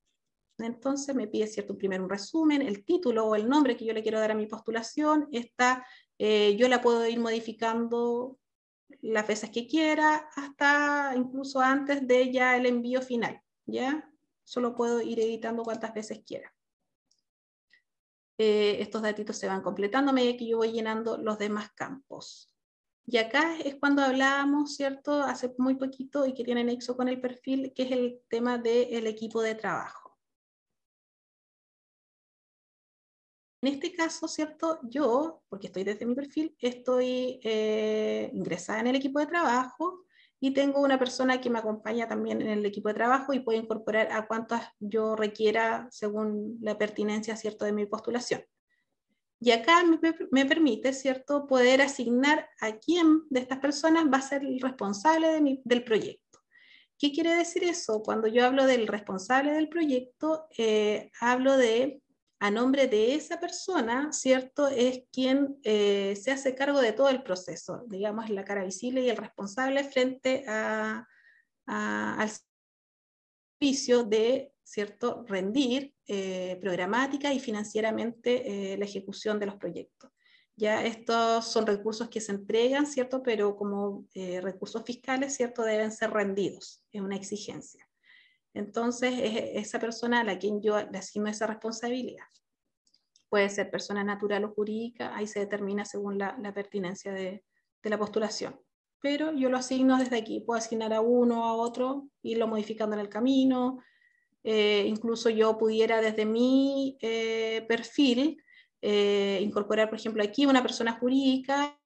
Entonces me pide, ¿cierto? Primero un resumen, el título o el nombre que yo le quiero dar a mi postulación. Esta, eh, yo la puedo ir modificando las veces que quiera, hasta incluso antes de ya el envío final, ¿ya? Solo puedo ir editando cuantas veces quiera. Eh, estos datitos se van completando a medida que yo voy llenando los demás campos. Y acá es cuando hablábamos, ¿cierto? Hace muy poquito y que tiene nexo con el perfil, que es el tema del equipo de trabajo. En este caso, ¿cierto? Yo, porque estoy desde mi perfil, estoy eh, ingresada en el equipo de trabajo y tengo una persona que me acompaña también en el equipo de trabajo y puede incorporar a cuantas yo requiera según la pertinencia, ¿cierto?, de mi postulación. Y acá me, permite, ¿cierto?, poder asignar a quién de estas personas va a ser el responsable del proyecto. ¿Qué quiere decir eso? Cuando yo hablo del responsable del proyecto, eh, hablo de a nombre de esa persona, ¿cierto? Es quien eh, se hace cargo de todo el proceso, digamos, la cara visible y el responsable frente al servicio de, ¿cierto?, rendir eh, programática y financieramente eh, la ejecución de los proyectos. Ya estos son recursos que se entregan, ¿cierto? Pero como recursos fiscales, ¿cierto? Deben ser rendidos, es una exigencia. Entonces, es esa persona a la quien yo le asigno esa responsabilidad. puede ser persona natural o jurídica, ahí se determina según la, pertinencia de, la postulación. Pero yo lo asigno desde aquí, puedo asignar a uno a otro, irlo modificando en el camino. Eh, incluso yo pudiera desde mi eh, perfil eh, incorporar, por ejemplo, aquí una persona jurídica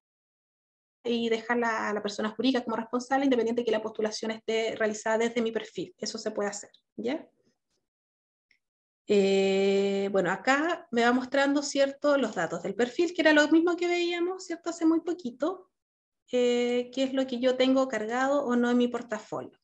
y dejar a la persona jurídica como responsable, independiente de que la postulación esté realizada desde mi perfil. Eso se puede hacer, ¿ya? Eh, bueno, acá me va mostrando, ¿cierto?, los datos del perfil, que era lo mismo que veíamos, ¿cierto?, hace muy poquito, eh, qué es lo que yo tengo cargado o no en mi portafolio.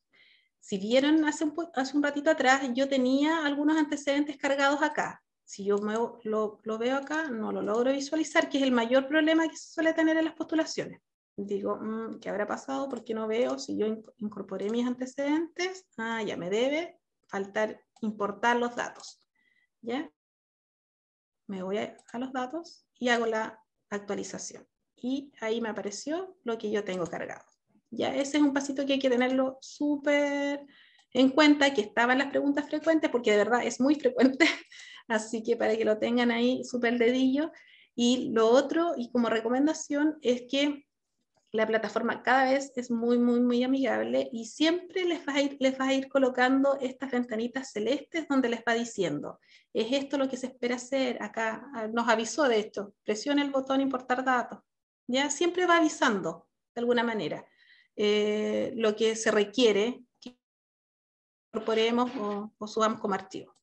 Si vieron hace un, hace un ratito atrás, yo tenía algunos antecedentes cargados acá. Si yo lo, lo veo acá, no lo logro visualizar, que es el mayor problema que se suele tener en las postulaciones digo, mm, ¿qué habrá pasado? Porque no veo si yo incorporé mis antecedentes. Ah, ya me debe faltar importar los datos. ¿Ya? Me voy a, los datos y hago la actualización. Y ahí me apareció lo que yo tengo cargado. Ya, ese es un pasito que hay que tenerlo súper en cuenta, que estaban las preguntas frecuentes, porque de verdad es muy frecuente. (laughs) Así que para que lo tengan ahí súper dedillo. Y lo otro, y como recomendación, es que la plataforma cada vez es muy, muy, muy amigable y siempre les va, a ir, les va a ir colocando estas ventanitas celestes donde les va diciendo, es esto lo que se espera hacer, acá ah, nos avisó de esto, presione el botón importar datos, ya siempre va avisando de alguna manera eh, lo que se requiere que incorporemos o, o subamos como archivo.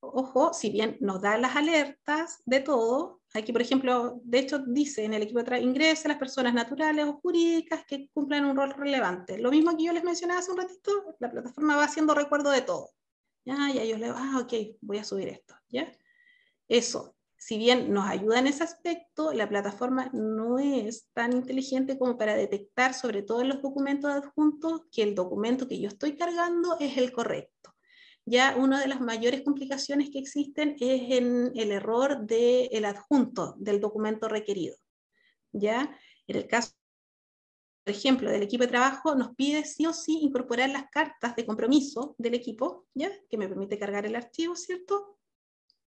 Ojo, si bien nos da las alertas de todo, Aquí, por ejemplo, de hecho dice en el equipo de ingresa las personas naturales o jurídicas que cumplan un rol relevante. Lo mismo que yo les mencionaba hace un ratito, la plataforma va haciendo recuerdo de todo. Ya, y ellos le ah, ok, voy a subir esto. ¿ya? Eso, si bien nos ayuda en ese aspecto, la plataforma no es tan inteligente como para detectar, sobre todo en los documentos adjuntos, que el documento que yo estoy cargando es el correcto ya una de las mayores complicaciones que existen es en el error del adjunto del documento requerido. ¿ya? En el caso, por ejemplo, del equipo de trabajo, nos pide sí o sí incorporar las cartas de compromiso del equipo, ¿ya? que me permite cargar el archivo, ¿cierto?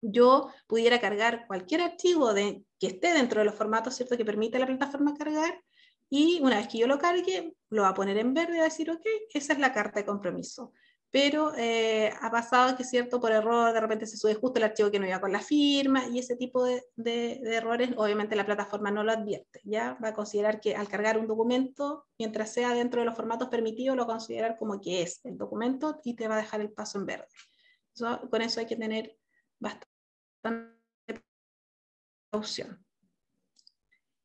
Yo pudiera cargar cualquier archivo de, que esté dentro de los formatos, ¿cierto?, que permite la plataforma cargar, y una vez que yo lo cargue, lo va a poner en verde y va a decir, ok, esa es la carta de compromiso pero eh, ha pasado que, cierto, por error, de repente se sube justo el archivo que no iba con la firma y ese tipo de, de, errores, obviamente la plataforma no lo advierte, ¿ya? Va a considerar que al cargar un documento, mientras sea dentro de los formatos permitidos, lo va a considerar como que es el documento y te va a dejar el paso en verde. con eso hay que tener bastante opción.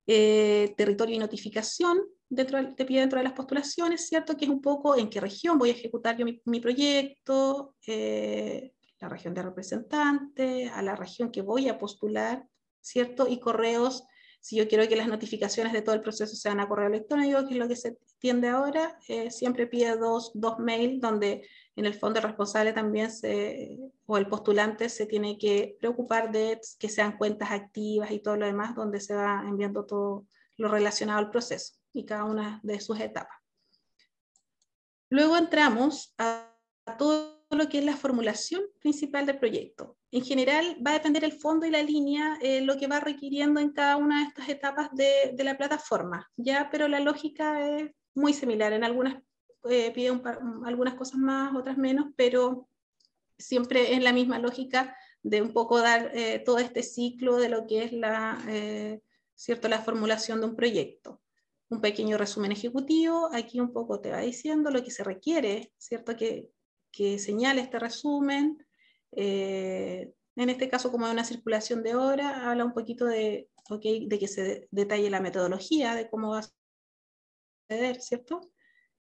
Eh, territorio y notificación, dentro, te pide dentro de las postulaciones, ¿cierto? Que es un poco en qué región voy a ejecutar yo mi, proyecto, eh, la región de representante, a la región que voy a postular, ¿cierto? Y correos, si yo quiero que las notificaciones de todo el proceso sean a correo electrónico, que es lo que se tiende ahora, eh, siempre pide dos, dos mails donde en el fondo el responsable también se, o el postulante se tiene que preocupar de que sean cuentas activas y todo lo demás, donde se va enviando todo lo relacionado al proceso y cada una de sus etapas. Luego entramos a todo lo que es la formulación principal del proyecto. En general va a depender el fondo y la línea, eh, lo que va requiriendo en cada una de estas etapas de, la plataforma, ¿ya? pero la lógica es muy similar. En algunas eh, pide algunas cosas más, otras menos, pero siempre es la misma lógica de un poco dar eh, todo este ciclo de lo que es la, ¿cierto? la formulación de un proyecto un pequeño resumen ejecutivo, aquí un poco te va diciendo lo que se requiere, ¿cierto? Que, que señale este resumen. Eh, en este caso, como hay una circulación de hora, habla un poquito de, okay, de que se detalle la metodología, de cómo va a suceder, ¿cierto?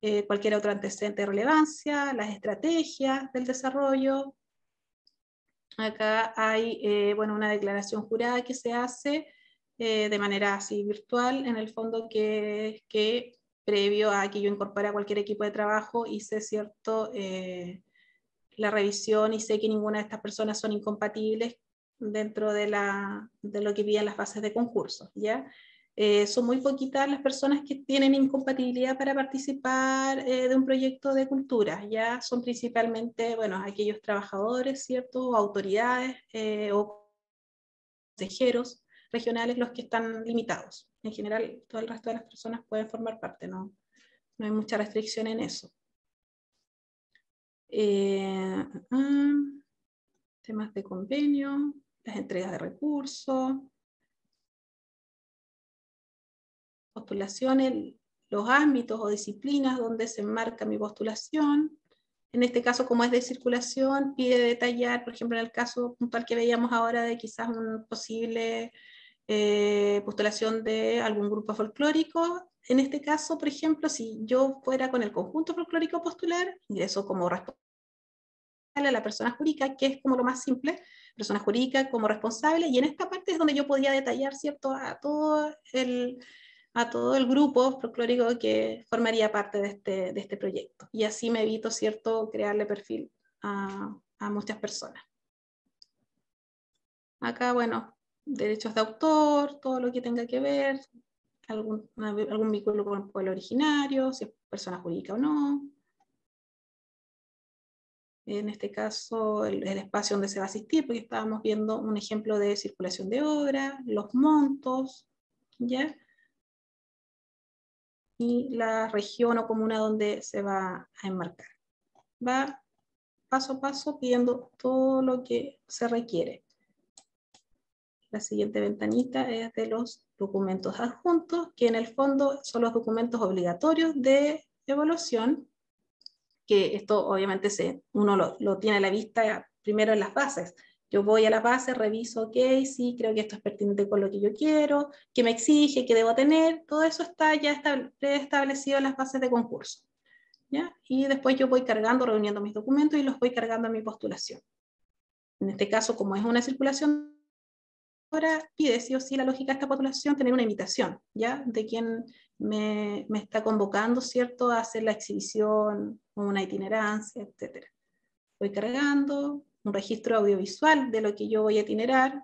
Eh, cualquier otro antecedente de relevancia, las estrategias del desarrollo. Acá hay, eh, bueno, una declaración jurada que se hace eh, de manera así virtual, en el fondo que, previo a que yo incorpore a cualquier equipo de trabajo hice cierto eh, la revisión y sé que ninguna de estas personas son incompatibles dentro de, la, de lo que en las fases de concurso, ¿ya? Eh, son muy poquitas las personas que tienen incompatibilidad para participar de un proyecto de cultura, ya son principalmente, bueno, aquellos trabajadores, ¿cierto? Autoridades o consejeros regionales los que están limitados. En general, todo el resto de las personas pueden formar parte, no, no hay mucha restricción en eso. Eh, mm, temas de convenio, las entregas de recursos, postulaciones, los ámbitos o disciplinas donde se enmarca mi postulación. En este caso, como es de circulación, pide detallar, por ejemplo, en el caso puntual que veíamos ahora de quizás una posible eh, postulación de algún grupo folclórico. En este caso, por ejemplo, si yo fuera con el conjunto folclórico postular, ingreso como responsable a la persona jurídica, que es como lo más simple, persona jurídica como responsable, y en esta parte es donde yo podía detallar, ¿cierto?, a todo el, a todo el grupo folclórico que formaría parte de este, de este proyecto. Y así me evito, ¿cierto?, crearle perfil a, a muchas personas. Acá, bueno, derechos de autor, todo lo que tenga que ver, algún, algún vínculo con el pueblo originario, si es persona jurídica o no. En este caso, el, el, espacio donde se va a asistir, porque estábamos viendo un ejemplo de circulación de obra, los montos, ¿ya? y la región o comuna donde se va a enmarcar. Va paso a paso pidiendo todo lo que se requiere. La siguiente ventanita es de los documentos adjuntos, que en el fondo son los documentos obligatorios de evaluación, que esto obviamente se, uno lo, lo tiene a la vista primero en las bases, yo voy a la base, reviso, ok, sí, creo que esto es pertinente con lo que yo quiero, qué me exige, qué debo tener, todo eso está ya establecido en las bases de concurso. ¿ya? Y después yo voy cargando, reuniendo mis documentos y los voy cargando en mi postulación. En este caso, como es una circulación, pide sí o sí la lógica de esta postulación tener una invitación, ¿ya? De quien me, me está convocando, ¿cierto?, a hacer la exhibición, una itinerancia, etc. Voy cargando, un registro audiovisual de lo que yo voy a itinerar.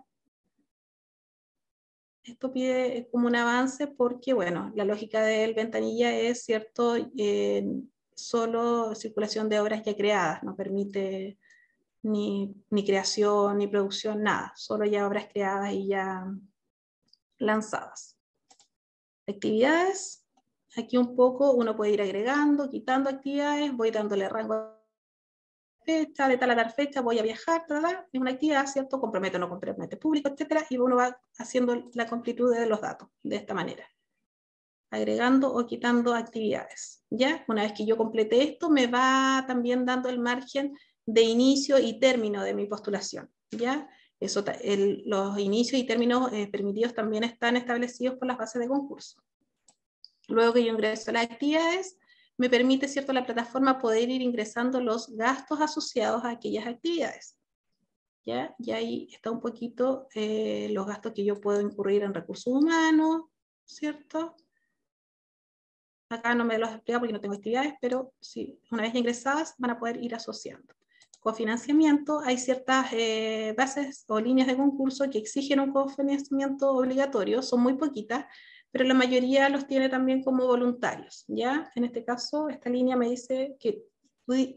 Esto pide como un avance porque, bueno, la lógica del ventanilla es, ¿cierto?, eh, solo circulación de obras ya creadas, no permite ni, ni, creación, ni producción, nada, solo ya obras creadas y ya lanzadas. Actividades, aquí un poco uno puede ir agregando, quitando actividades, voy dándole rango fecha, de tal a tal fecha voy a viajar, es una actividad, ¿cierto? Compromete o no compromete público, etcétera, y uno va haciendo la completud de los datos de esta manera, agregando o quitando actividades. ¿ya? Una vez que yo complete esto, me va también dando el margen de inicio y término de mi postulación. ¿ya? Eso, el, los inicios y términos eh, permitidos también están establecidos por las bases de concurso. Luego que yo ingreso a las actividades, me permite, ¿cierto?, la plataforma poder ir ingresando los gastos asociados a aquellas actividades. ¿Ya? Y ahí está un poquito eh, los gastos que yo puedo incurrir en recursos humanos, ¿cierto? Acá no me los explica porque no tengo actividades, pero sí, una vez ingresadas van a poder ir asociando. Cofinanciamiento, hay ciertas eh, bases o líneas de concurso que exigen un cofinanciamiento obligatorio, son muy poquitas, pero la mayoría los tiene también como voluntarios, ¿ya? En este caso, esta línea me dice que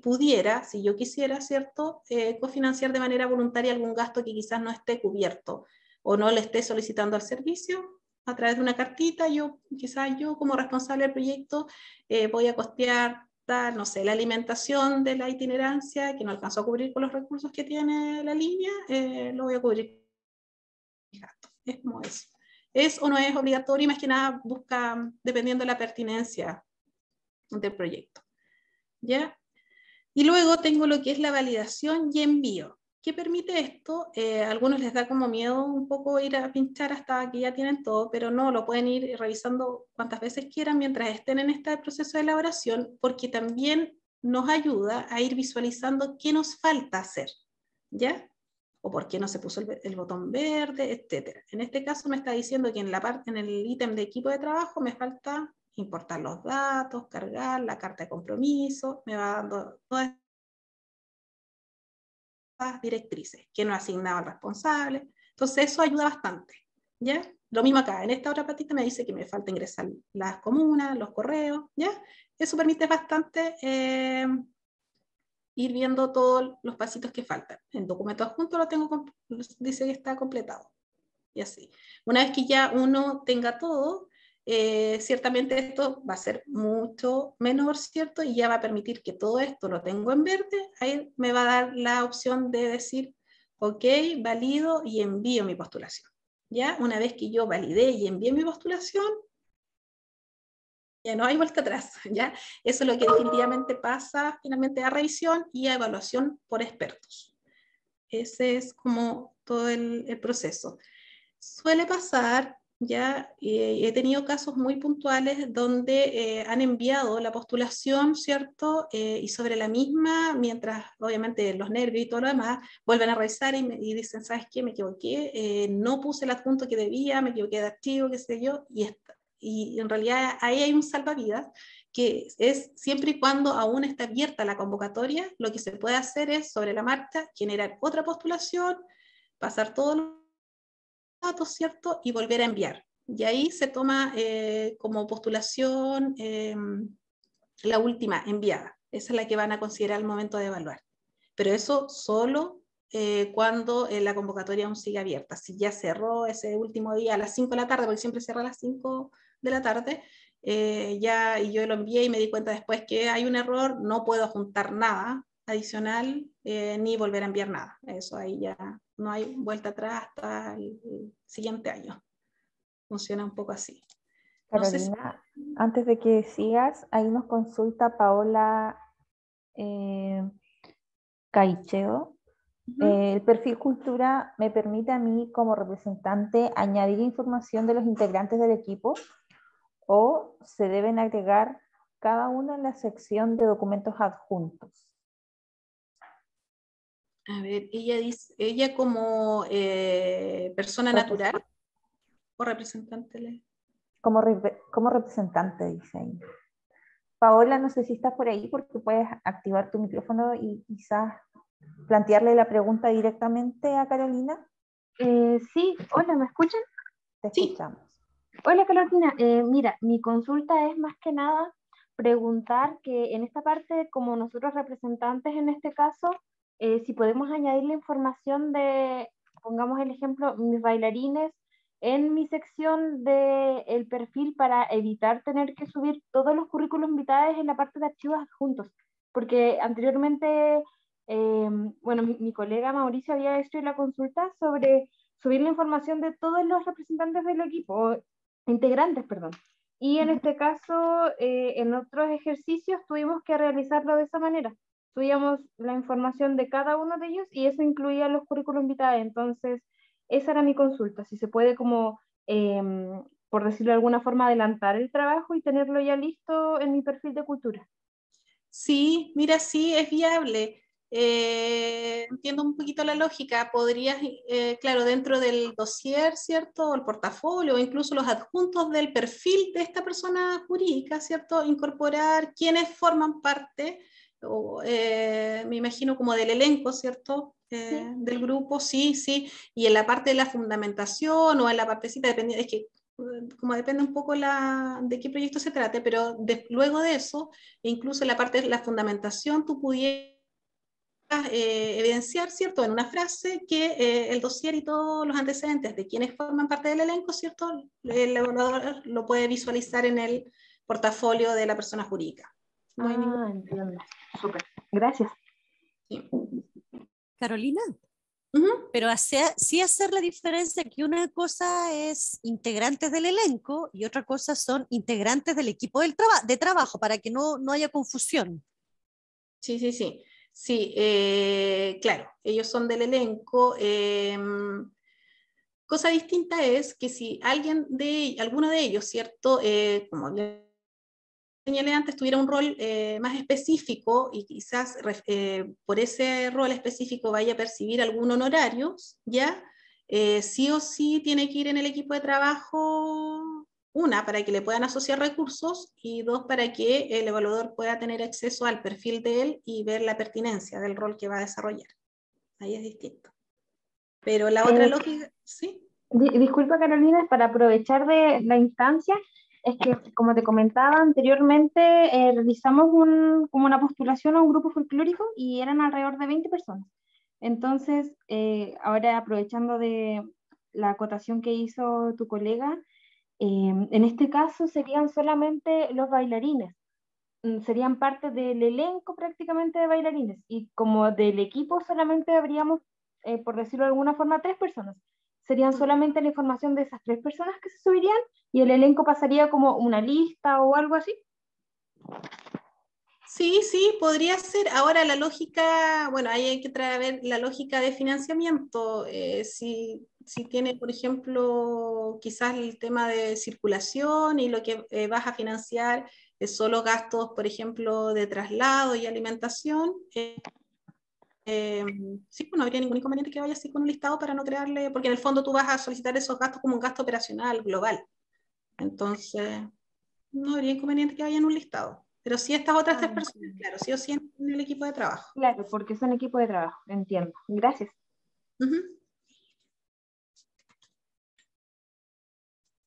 pudiera, si yo quisiera, ¿cierto?, eh, cofinanciar de manera voluntaria algún gasto que quizás no esté cubierto o no le esté solicitando al servicio, a través de una cartita, yo quizás yo como responsable del proyecto eh, voy a costear, no sé, la alimentación de la itinerancia que no alcanzó a cubrir con los recursos que tiene la línea, eh, lo voy a cubrir. Es como eso es o no es obligatorio más que nada busca dependiendo de la pertinencia del proyecto. ¿Ya? Y luego tengo lo que es la validación y envío. ¿Qué permite esto? Eh, a algunos les da como miedo un poco ir a pinchar hasta que ya tienen todo, pero no, lo pueden ir revisando cuantas veces quieran mientras estén en este proceso de elaboración, porque también nos ayuda a ir visualizando qué nos falta hacer. ¿Ya? o por qué no se puso el, botón verde, etcétera. En este caso me está diciendo que en, la parte, en el ítem de equipo de trabajo me falta importar los datos, cargar la carta de compromiso, me va dando todas directrices, que no ha asignado al responsable. Entonces eso ayuda bastante. ¿ya? Lo mismo acá, en esta otra patita me dice que me falta ingresar las comunas, los correos, ¿ya? Eso permite bastante eh, ir viendo todos los pasitos que faltan. En documento adjunto lo tengo, dice que está completado. y así. Una vez que ya uno tenga todo, eh, ciertamente esto va a ser mucho menor, ¿cierto? Y ya va a permitir que todo esto lo tengo en verde, ahí me va a dar la opción de decir, ok, valido y envío mi postulación. ¿Ya? Una vez que yo validé y envié mi postulación, ya no hay vuelta atrás, (laughs) ¿ya? Eso es lo que definitivamente pasa finalmente a revisión y a evaluación por expertos. Ese es como todo el, el proceso. Suele pasar ya eh, he tenido casos muy puntuales donde eh, han enviado la postulación, ¿cierto? Eh, y sobre la misma, mientras obviamente los nervios y todo lo demás, vuelven a revisar y, me, y dicen, ¿sabes qué? Me equivoqué, no puse el adjunto que debía, me equivoqué de archivo, qué sé yo, y, y en realidad ahí hay un salvavidas que es siempre y cuando aún está abierta la convocatoria, lo que se puede hacer es sobre la marcha generar otra postulación, pasar todos datos, ¿cierto? Y volver a enviar. Y ahí se toma eh, como postulación em, la última enviada. Esa es la que van a considerar al momento de evaluar. Pero eso solo eh, cuando eh, la convocatoria aún sigue abierta. Si ya cerró ese último día a las 5 de la tarde, porque siempre cierra a las 5 de la tarde, ya y yo lo envié y me di cuenta después que hay un error, no puedo juntar nada adicional ni volver a enviar nada. Eso ahí ya no hay vuelta atrás hasta el, siguiente año. Funciona un poco así. Carolina, antes de que sigas, ahí nos consulta Paola eh, Caicheo. Eh, el perfil cultura me permite a mí como representante añadir información de los integrantes del equipo o se deben agregar cada uno en la sección de documentos adjuntos. A ver, ella dice, ella como eh, persona natural o representante. Como, como representante, dice. Paola, no sé si estás por ahí porque puedes activar tu micrófono y quizás plantearle la pregunta directamente a Carolina. Eh, sí, hola, ¿me escuchan? Te escuchamos. Hola Carolina, eh, mira, mi consulta es más que nada preguntar que en esta parte, como nosotros representantes en este caso, eh, si podemos añadir la información de, pongamos el ejemplo, mis bailarines en mi sección del el perfil para evitar tener que subir todos los currículos vitae en la parte de archivos adjuntos. Porque anteriormente, em, bueno, mi, colega Mauricio había hecho la consulta sobre subir la información de todos los representantes del equipo, integrantes, perdón. Y en este caso, eh, en otros ejercicios tuvimos que realizarlo de esa manera subíamos la información de cada uno de ellos y eso incluía los currículum vitae. Entonces, esa era mi consulta, si se puede como, em, por decirlo de alguna forma, adelantar el trabajo y tenerlo ya listo en mi perfil de cultura. Sí, mira, sí, es viable. Eh, entiendo un poquito la lógica. Podrías, eh, claro, dentro del dossier, ¿cierto? El portafolio, incluso los adjuntos del perfil de esta persona jurídica, ¿cierto? Incorporar quienes forman parte eh, me imagino como del elenco, ¿cierto? Eh, del grupo, sí, sí, y en la parte de la fundamentación o en la partecita, depende, es que eh, como depende un poco la, de qué proyecto se trate, pero luego de eso, incluso en la parte de la fundamentación, tú pudieras evidenciar, ¿cierto?, en una frase que el dossier y todos los antecedentes de quienes forman parte del elenco, ¿cierto?, el evaluador lo puede visualizar en el portafolio de la persona jurídica. No hay ningún... Ah, entiendo. Súper. Gracias. Carolina. Pero sí hacer la diferencia que una cosa es integrantes del elenco y otra cosa son integrantes del equipo del de trabajo, para que no, no haya confusión. Sí, sí, sí. Sí, eh, claro, ellos son del elenco. Em, cosa distinta es que si alguien de alguno de ellos, ¿cierto? Eh, como señalé antes, tuviera un rol eh, más específico y quizás eh, por ese rol específico vaya a percibir algún honorario, ¿ya? Eh, sí o sí tiene que ir en el equipo de trabajo, una, para que le puedan asociar recursos y dos, para que el evaluador pueda tener acceso al perfil de él y ver la pertinencia del rol que va a desarrollar. Ahí es distinto. Pero la otra lógica, ¿sí? Disculpa Carolina, para aprovechar de la instancia, es que, como te comentaba anteriormente, eh, realizamos como una postulación a un grupo folclórico y eran alrededor de 20 personas. Entonces, eh, ahora aprovechando de, la acotación que hizo tu colega. Em, en este caso serían solamente los bailarines, mm, serían parte del elenco prácticamente de bailarines y como del equipo solamente habríamos, eh, por decirlo de alguna forma, tres personas. Serían solamente la información de esas tres personas que se subirían y el elenco pasaría como una lista o algo así. Sí, sí, podría ser. Ahora la lógica, bueno, ahí hay que traer la lógica de financiamiento. Eh, si, tiene, por ejemplo, quizás el tema de circulación y lo que eh, vas a financiar es solo gastos, por ejemplo, de traslado y alimentación. Eh, sí, pues no habría ningún inconveniente que vaya así con un listado para no crearle, porque en el fondo tú vas a solicitar esos gastos como un gasto operacional global. Entonces, no habría inconveniente que vaya en un listado. Pero sí estas otras tres ah, personas, claro, sí o sí en el equipo de trabajo. Claro, porque son equipo de trabajo, entiendo. Gracias.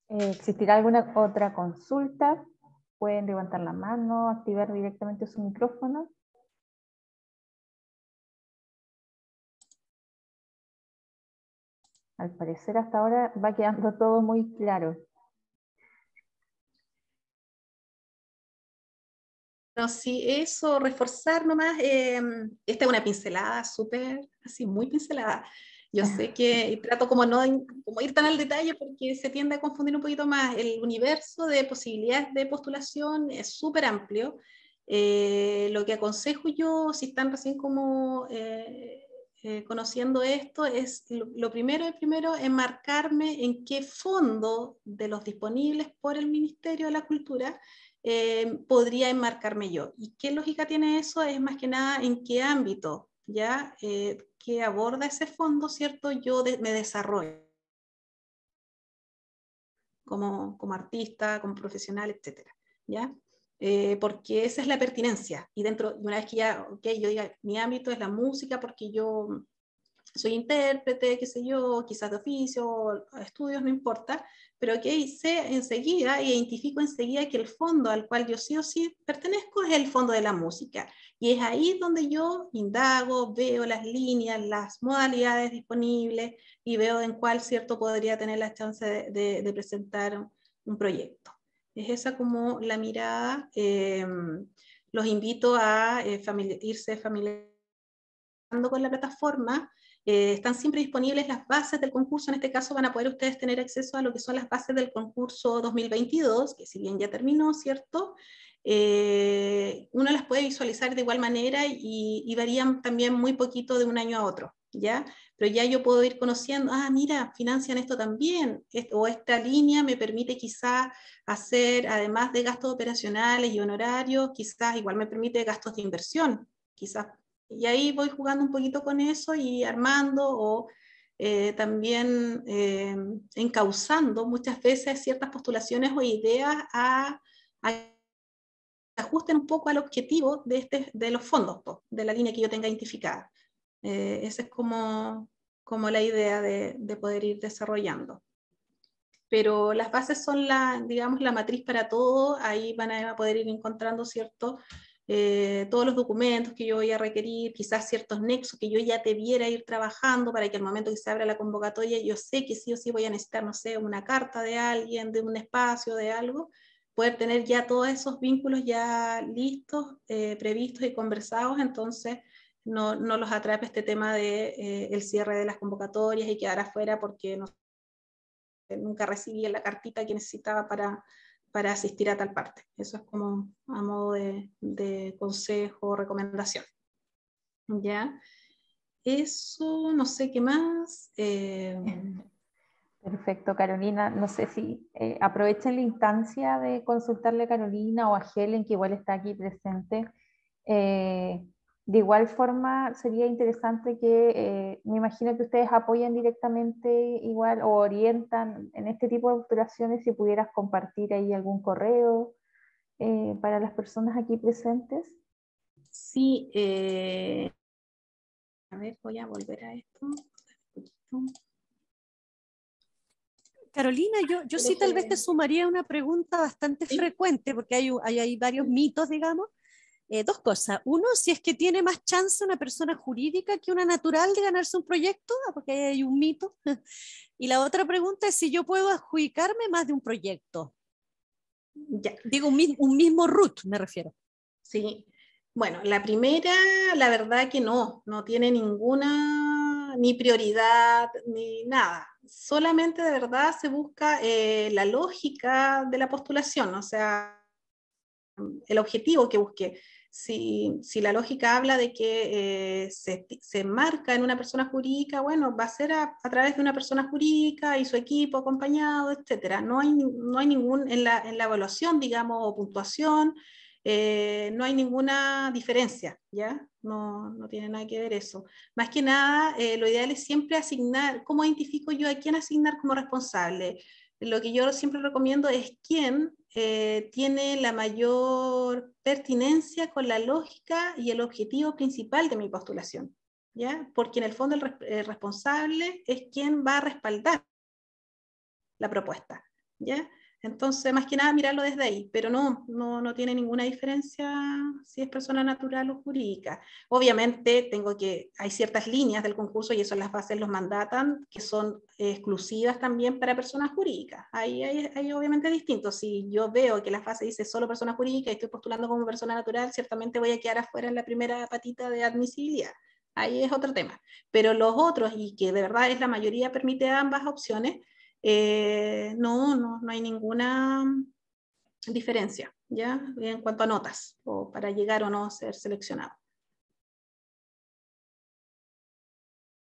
Eh, ¿Existirá alguna otra consulta? Pueden levantar la mano, activar directamente su micrófono. Al parecer hasta ahora va quedando todo muy claro. No, sí, eso, reforzar nomás. Em, esta es una pincelada súper, así, muy pincelada. Yo (laughs) sé que trato como no como ir tan al detalle porque se tiende a confundir un poquito más. El universo de posibilidades de postulación es súper amplio. Eh, lo que aconsejo yo, si están recién como eh, eh, conociendo esto, es lo, primero y primero enmarcarme en qué fondo de los disponibles por el Ministerio de la Cultura eh, podría enmarcarme yo. ¿Y qué lógica tiene eso? Es más que nada en qué ámbito, ¿ya? Eh, que aborda ese fondo, ¿cierto? Yo me desarrollo como, como artista, como profesional, etcétera, ¿ya? Eh, porque esa es la pertinencia. Y dentro, una vez que ya, ok, yo diga, mi ámbito es la música porque yo soy intérprete, qué sé yo, quizás de oficio, estudios, no importa, pero que sé enseguida, identifico enseguida que el fondo al cual yo sí o sí pertenezco es el fondo de la música. Y es ahí donde yo indago, veo las líneas, las modalidades disponibles y veo en cuál cierto podría tener la chance de, presentar un proyecto. Es esa como la mirada. Em, los invito a eh, irse familiarizando con la plataforma eh, están siempre disponibles las bases del concurso, en este caso van a poder ustedes tener acceso a lo que son las bases del concurso 2022, que si bien ya terminó, ¿cierto? Eh, uno las puede visualizar de igual manera y, varían también muy poquito de un año a otro, ¿ya? Pero ya yo puedo ir conociendo, ah, mira, financian esto también, o esta línea me permite quizás hacer, además de gastos operacionales y honorarios, quizás igual me permite gastos de inversión, quizás y ahí voy jugando un poquito con eso y armando o eh, también eh, encauzando muchas veces ciertas postulaciones o ideas a, ajusten un poco al objetivo de, este, de los fondos, de la línea que yo tenga identificada. Eh, esa es como, como la idea de, de, poder ir desarrollando. Pero las bases son la, digamos, la matriz para todo, ahí van a poder ir encontrando, ¿cierto? Eh, todos los documentos que yo voy a requerir, quizás ciertos nexos que yo ya debiera ir trabajando para que al momento que se abra la convocatoria yo sé que sí o sí voy a necesitar, no sé, una carta de alguien, de un espacio, de algo, poder tener ya todos esos vínculos ya listos, eh, previstos y conversados, entonces no, no, los atrape este tema de eh, el cierre de las convocatorias y quedar afuera porque no, nunca recibí la cartita que necesitaba para, para asistir a tal parte. Eso es como a modo de, consejo o recomendación. ¿Ya? Eso, no sé qué más. Eh, (laughs) Perfecto, Carolina. No sé si eh, aprovechen la instancia de consultarle a Carolina o a Helen, que igual está aquí presente, de igual forma, sería interesante que, eh, me imagino que ustedes apoyen directamente igual o orientan en este tipo de postulaciones, si pudieras compartir ahí algún correo eh, para las personas aquí presentes. Sí, eh, a ver, voy a volver a esto. Carolina, yo, yo sí tal vez te sumaría una pregunta bastante frecuente, porque hay, hay, hay varios mitos, digamos, eh, dos cosas. Uno, si es que tiene más chance una persona jurídica que una natural de ganarse un proyecto, ah, porque ahí hay un mito. (laughs) Y la otra pregunta es si yo puedo adjudicarme más de un proyecto. Ya. Digo, un, un mismo root, me refiero. Sí. Bueno, la primera, la verdad que no, no tiene ninguna ni prioridad ni nada. Solamente de verdad se busca eh, la lógica de la postulación, o sea, el objetivo que busque. Si, si la lógica habla de que eh, se, se marca en una persona jurídica, bueno, va a ser a, a través de una persona jurídica y su equipo acompañado, etcétera. No hay, no hay ningún, en la, en la evaluación, digamos, o puntuación, eh, no hay ninguna diferencia, ¿ya? No, no tiene nada que ver eso. Más que nada, eh, lo ideal es siempre asignar, ¿cómo identifico yo a quién asignar como responsable? Lo que yo siempre recomiendo es quién eh, tiene la mayor pertinencia con la lógica y el objetivo principal de mi postulación, ¿ya? Porque en el fondo el, res- el responsable es quien va a respaldar la propuesta, ¿ya? Entonces, más que nada, mirarlo desde ahí, pero no, no, no tiene ninguna diferencia si es persona natural o jurídica. Obviamente, tengo que, hay ciertas líneas del concurso y eso las bases los mandatan, que son exclusivas también para personas jurídicas. Ahí hay, hay obviamente distinto. Si yo veo que la fase dice solo persona jurídica y estoy postulando como persona natural, ciertamente voy a quedar afuera en la primera patita de admisibilidad. Ahí es otro tema. Pero los otros, y que de verdad es la mayoría, permite ambas opciones, eh, no, no, no hay ninguna diferencia, ¿ya? En cuanto a notas, o para llegar o no a ser seleccionado.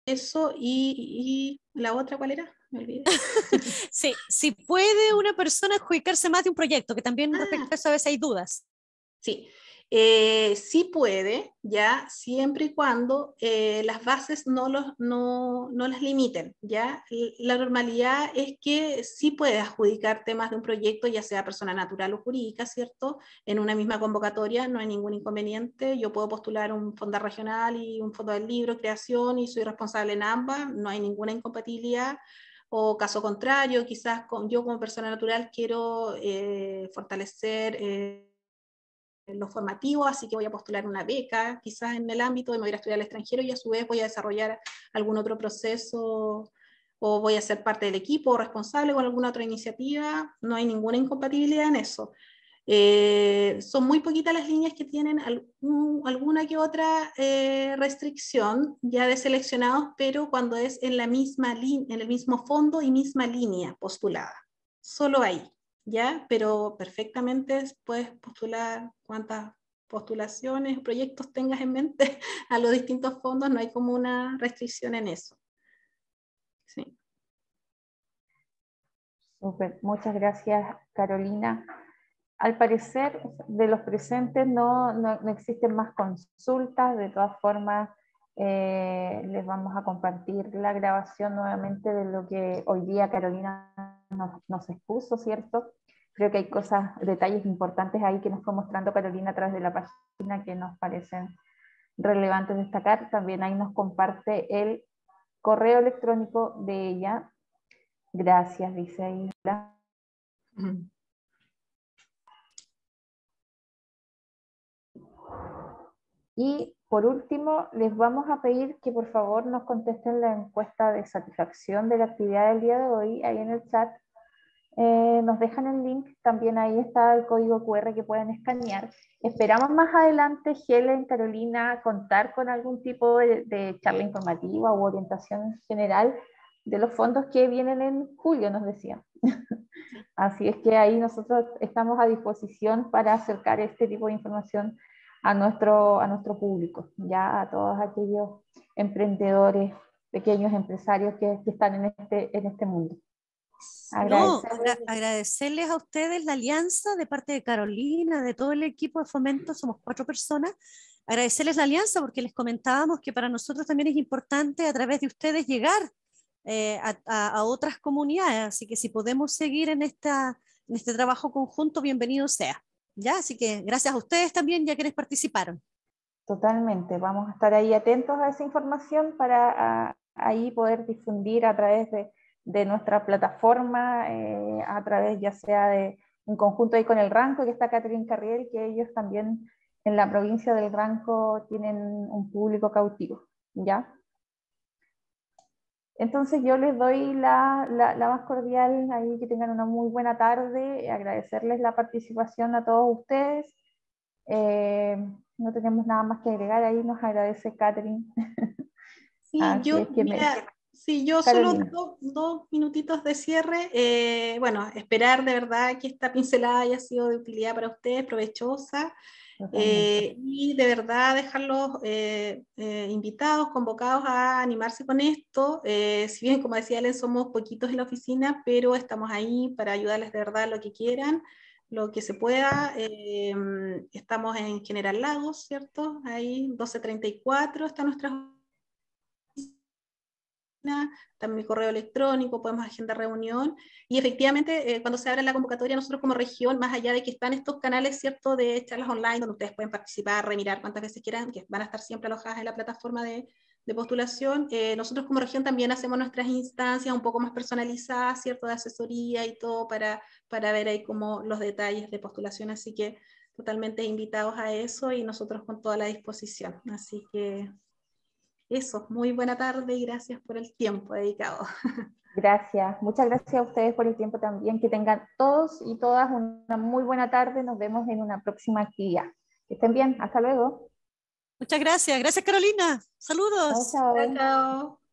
Eso, y, y la otra, ¿cuál era? Me olvidé. (laughs) Sí, si puede una persona adjudicarse más de un proyecto, que también respecto a eso a veces hay dudas. Sí, eh, sí puede, ya, siempre y cuando eh, las bases no, los, no, no las limiten, ya. La normalidad es que sí puedes adjudicar temas de un proyecto, ya sea persona natural o jurídica, ¿cierto? En una misma convocatoria no hay ningún inconveniente. Yo puedo postular un fondo regional y un fondo del libro, creación, y soy responsable en ambas, no hay ninguna incompatibilidad. O caso contrario, quizás con, yo como persona natural quiero eh, fortalecer eh, lo formativo, así que voy a postular una beca, quizás en el ámbito de me voy a estudiar al extranjero y a su vez voy a desarrollar algún otro proceso o voy a ser parte del equipo o responsable con alguna otra iniciativa, no hay ninguna incompatibilidad en eso. Eh, son muy poquitas las líneas que tienen alguna que otra eh, restricción ya de seleccionados, pero cuando es en, la misma en el mismo fondo y misma línea postulada, solo ahí. ¿Ya? Pero perfectamente puedes postular cuantas postulaciones, proyectos tengas en mente (laughs) a los distintos fondos, no hay como una restricción en eso. Sí. Súper, muchas gracias Carolina. Al parecer de los presentes no, no, no existen más consultas, de todas formas eh, les vamos a compartir la grabación nuevamente de lo que hoy día Carolina nos, nos expuso, ¿cierto? Creo que hay cosas, detalles importantes ahí que nos fue mostrando Carolina a través de la página que nos parecen relevantes destacar. También ahí nos comparte el correo electrónico de ella. Gracias, dice. Ujú. Y por último, les vamos a pedir que por favor nos contesten la encuesta de satisfacción de la actividad del día de hoy, ahí en el chat. Eh, nos dejan el link, también ahí está el código QR que pueden escanear. Esperamos más adelante, Helen, Carolina, contar con algún tipo de, de charla informativa u orientación general de los fondos que vienen en julio, nos decían. (laughs) Así es que ahí nosotros estamos a disposición para acercar este tipo de información a nuestro, a nuestro público, ya a todos aquellos emprendedores, pequeños empresarios que, que están en este, en este mundo. No, Agradecerles. agra- agradecerles a ustedes la alianza de parte de Carolina, de todo el equipo de fomento, somos cuatro personas. Agradecerles la alianza porque les comentábamos que para nosotros también es importante a través de ustedes llegar eh, a, a- a otras comunidades, así que si podemos seguir en, esta, en este trabajo conjunto, bienvenido sea. ¿Ya? Así que gracias a ustedes también, ya quienes participaron. Totalmente, vamos a estar ahí atentos a esa información para a- ahí poder difundir a través de, de nuestra plataforma, eh, a través ya sea de un conjunto ahí con el Ranco, que está Catherine Carriel, que ellos también en la provincia del Ranco tienen un público cautivo, ¿ya? Entonces yo les doy la, la, más cordial, ahí que tengan una muy buena tarde, agradecerles la participación a todos ustedes. Eh, no tenemos nada más que agregar, ahí nos agradece Catherine. (laughs) Sí, yo, yo solo dos, minutitos de cierre. Eh, bueno, esperar de verdad que esta pincelada haya sido de utilidad para ustedes, provechosa. Eh, y de verdad dejarlos eh, eh, invitados, convocados a animarse con esto. si bien, como decía Ellen, somos poquitos en la oficina, pero estamos ahí para ayudarles de verdad lo que quieran, lo que se pueda. estamos en General Lagos, ¿cierto? Ahí 1234 está nuestra también correo electrónico, podemos agendar reunión. Y efectivamente, eh, cuando se abre la convocatoria, nosotros como región, más allá de que están estos canales, ¿cierto?, de charlas online, donde ustedes pueden participar, remirar cuantas veces quieran, que van a estar siempre alojadas en la plataforma de, de postulación, eh, nosotros como región también hacemos nuestras instancias un poco más personalizadas, ¿cierto?, de asesoría y todo para, para ver ahí como los detalles de postulación. Así que totalmente invitados a eso y nosotros con toda la disposición. Así que eso, muy buena tarde y gracias por el tiempo dedicado. (laughs) Gracias, muchas gracias a ustedes por el tiempo también. Que tengan todos y todas una muy buena tarde. Nos vemos en una próxima actividad. Que estén bien, hasta luego. Muchas gracias, gracias Carolina. Saludos. chao. chao.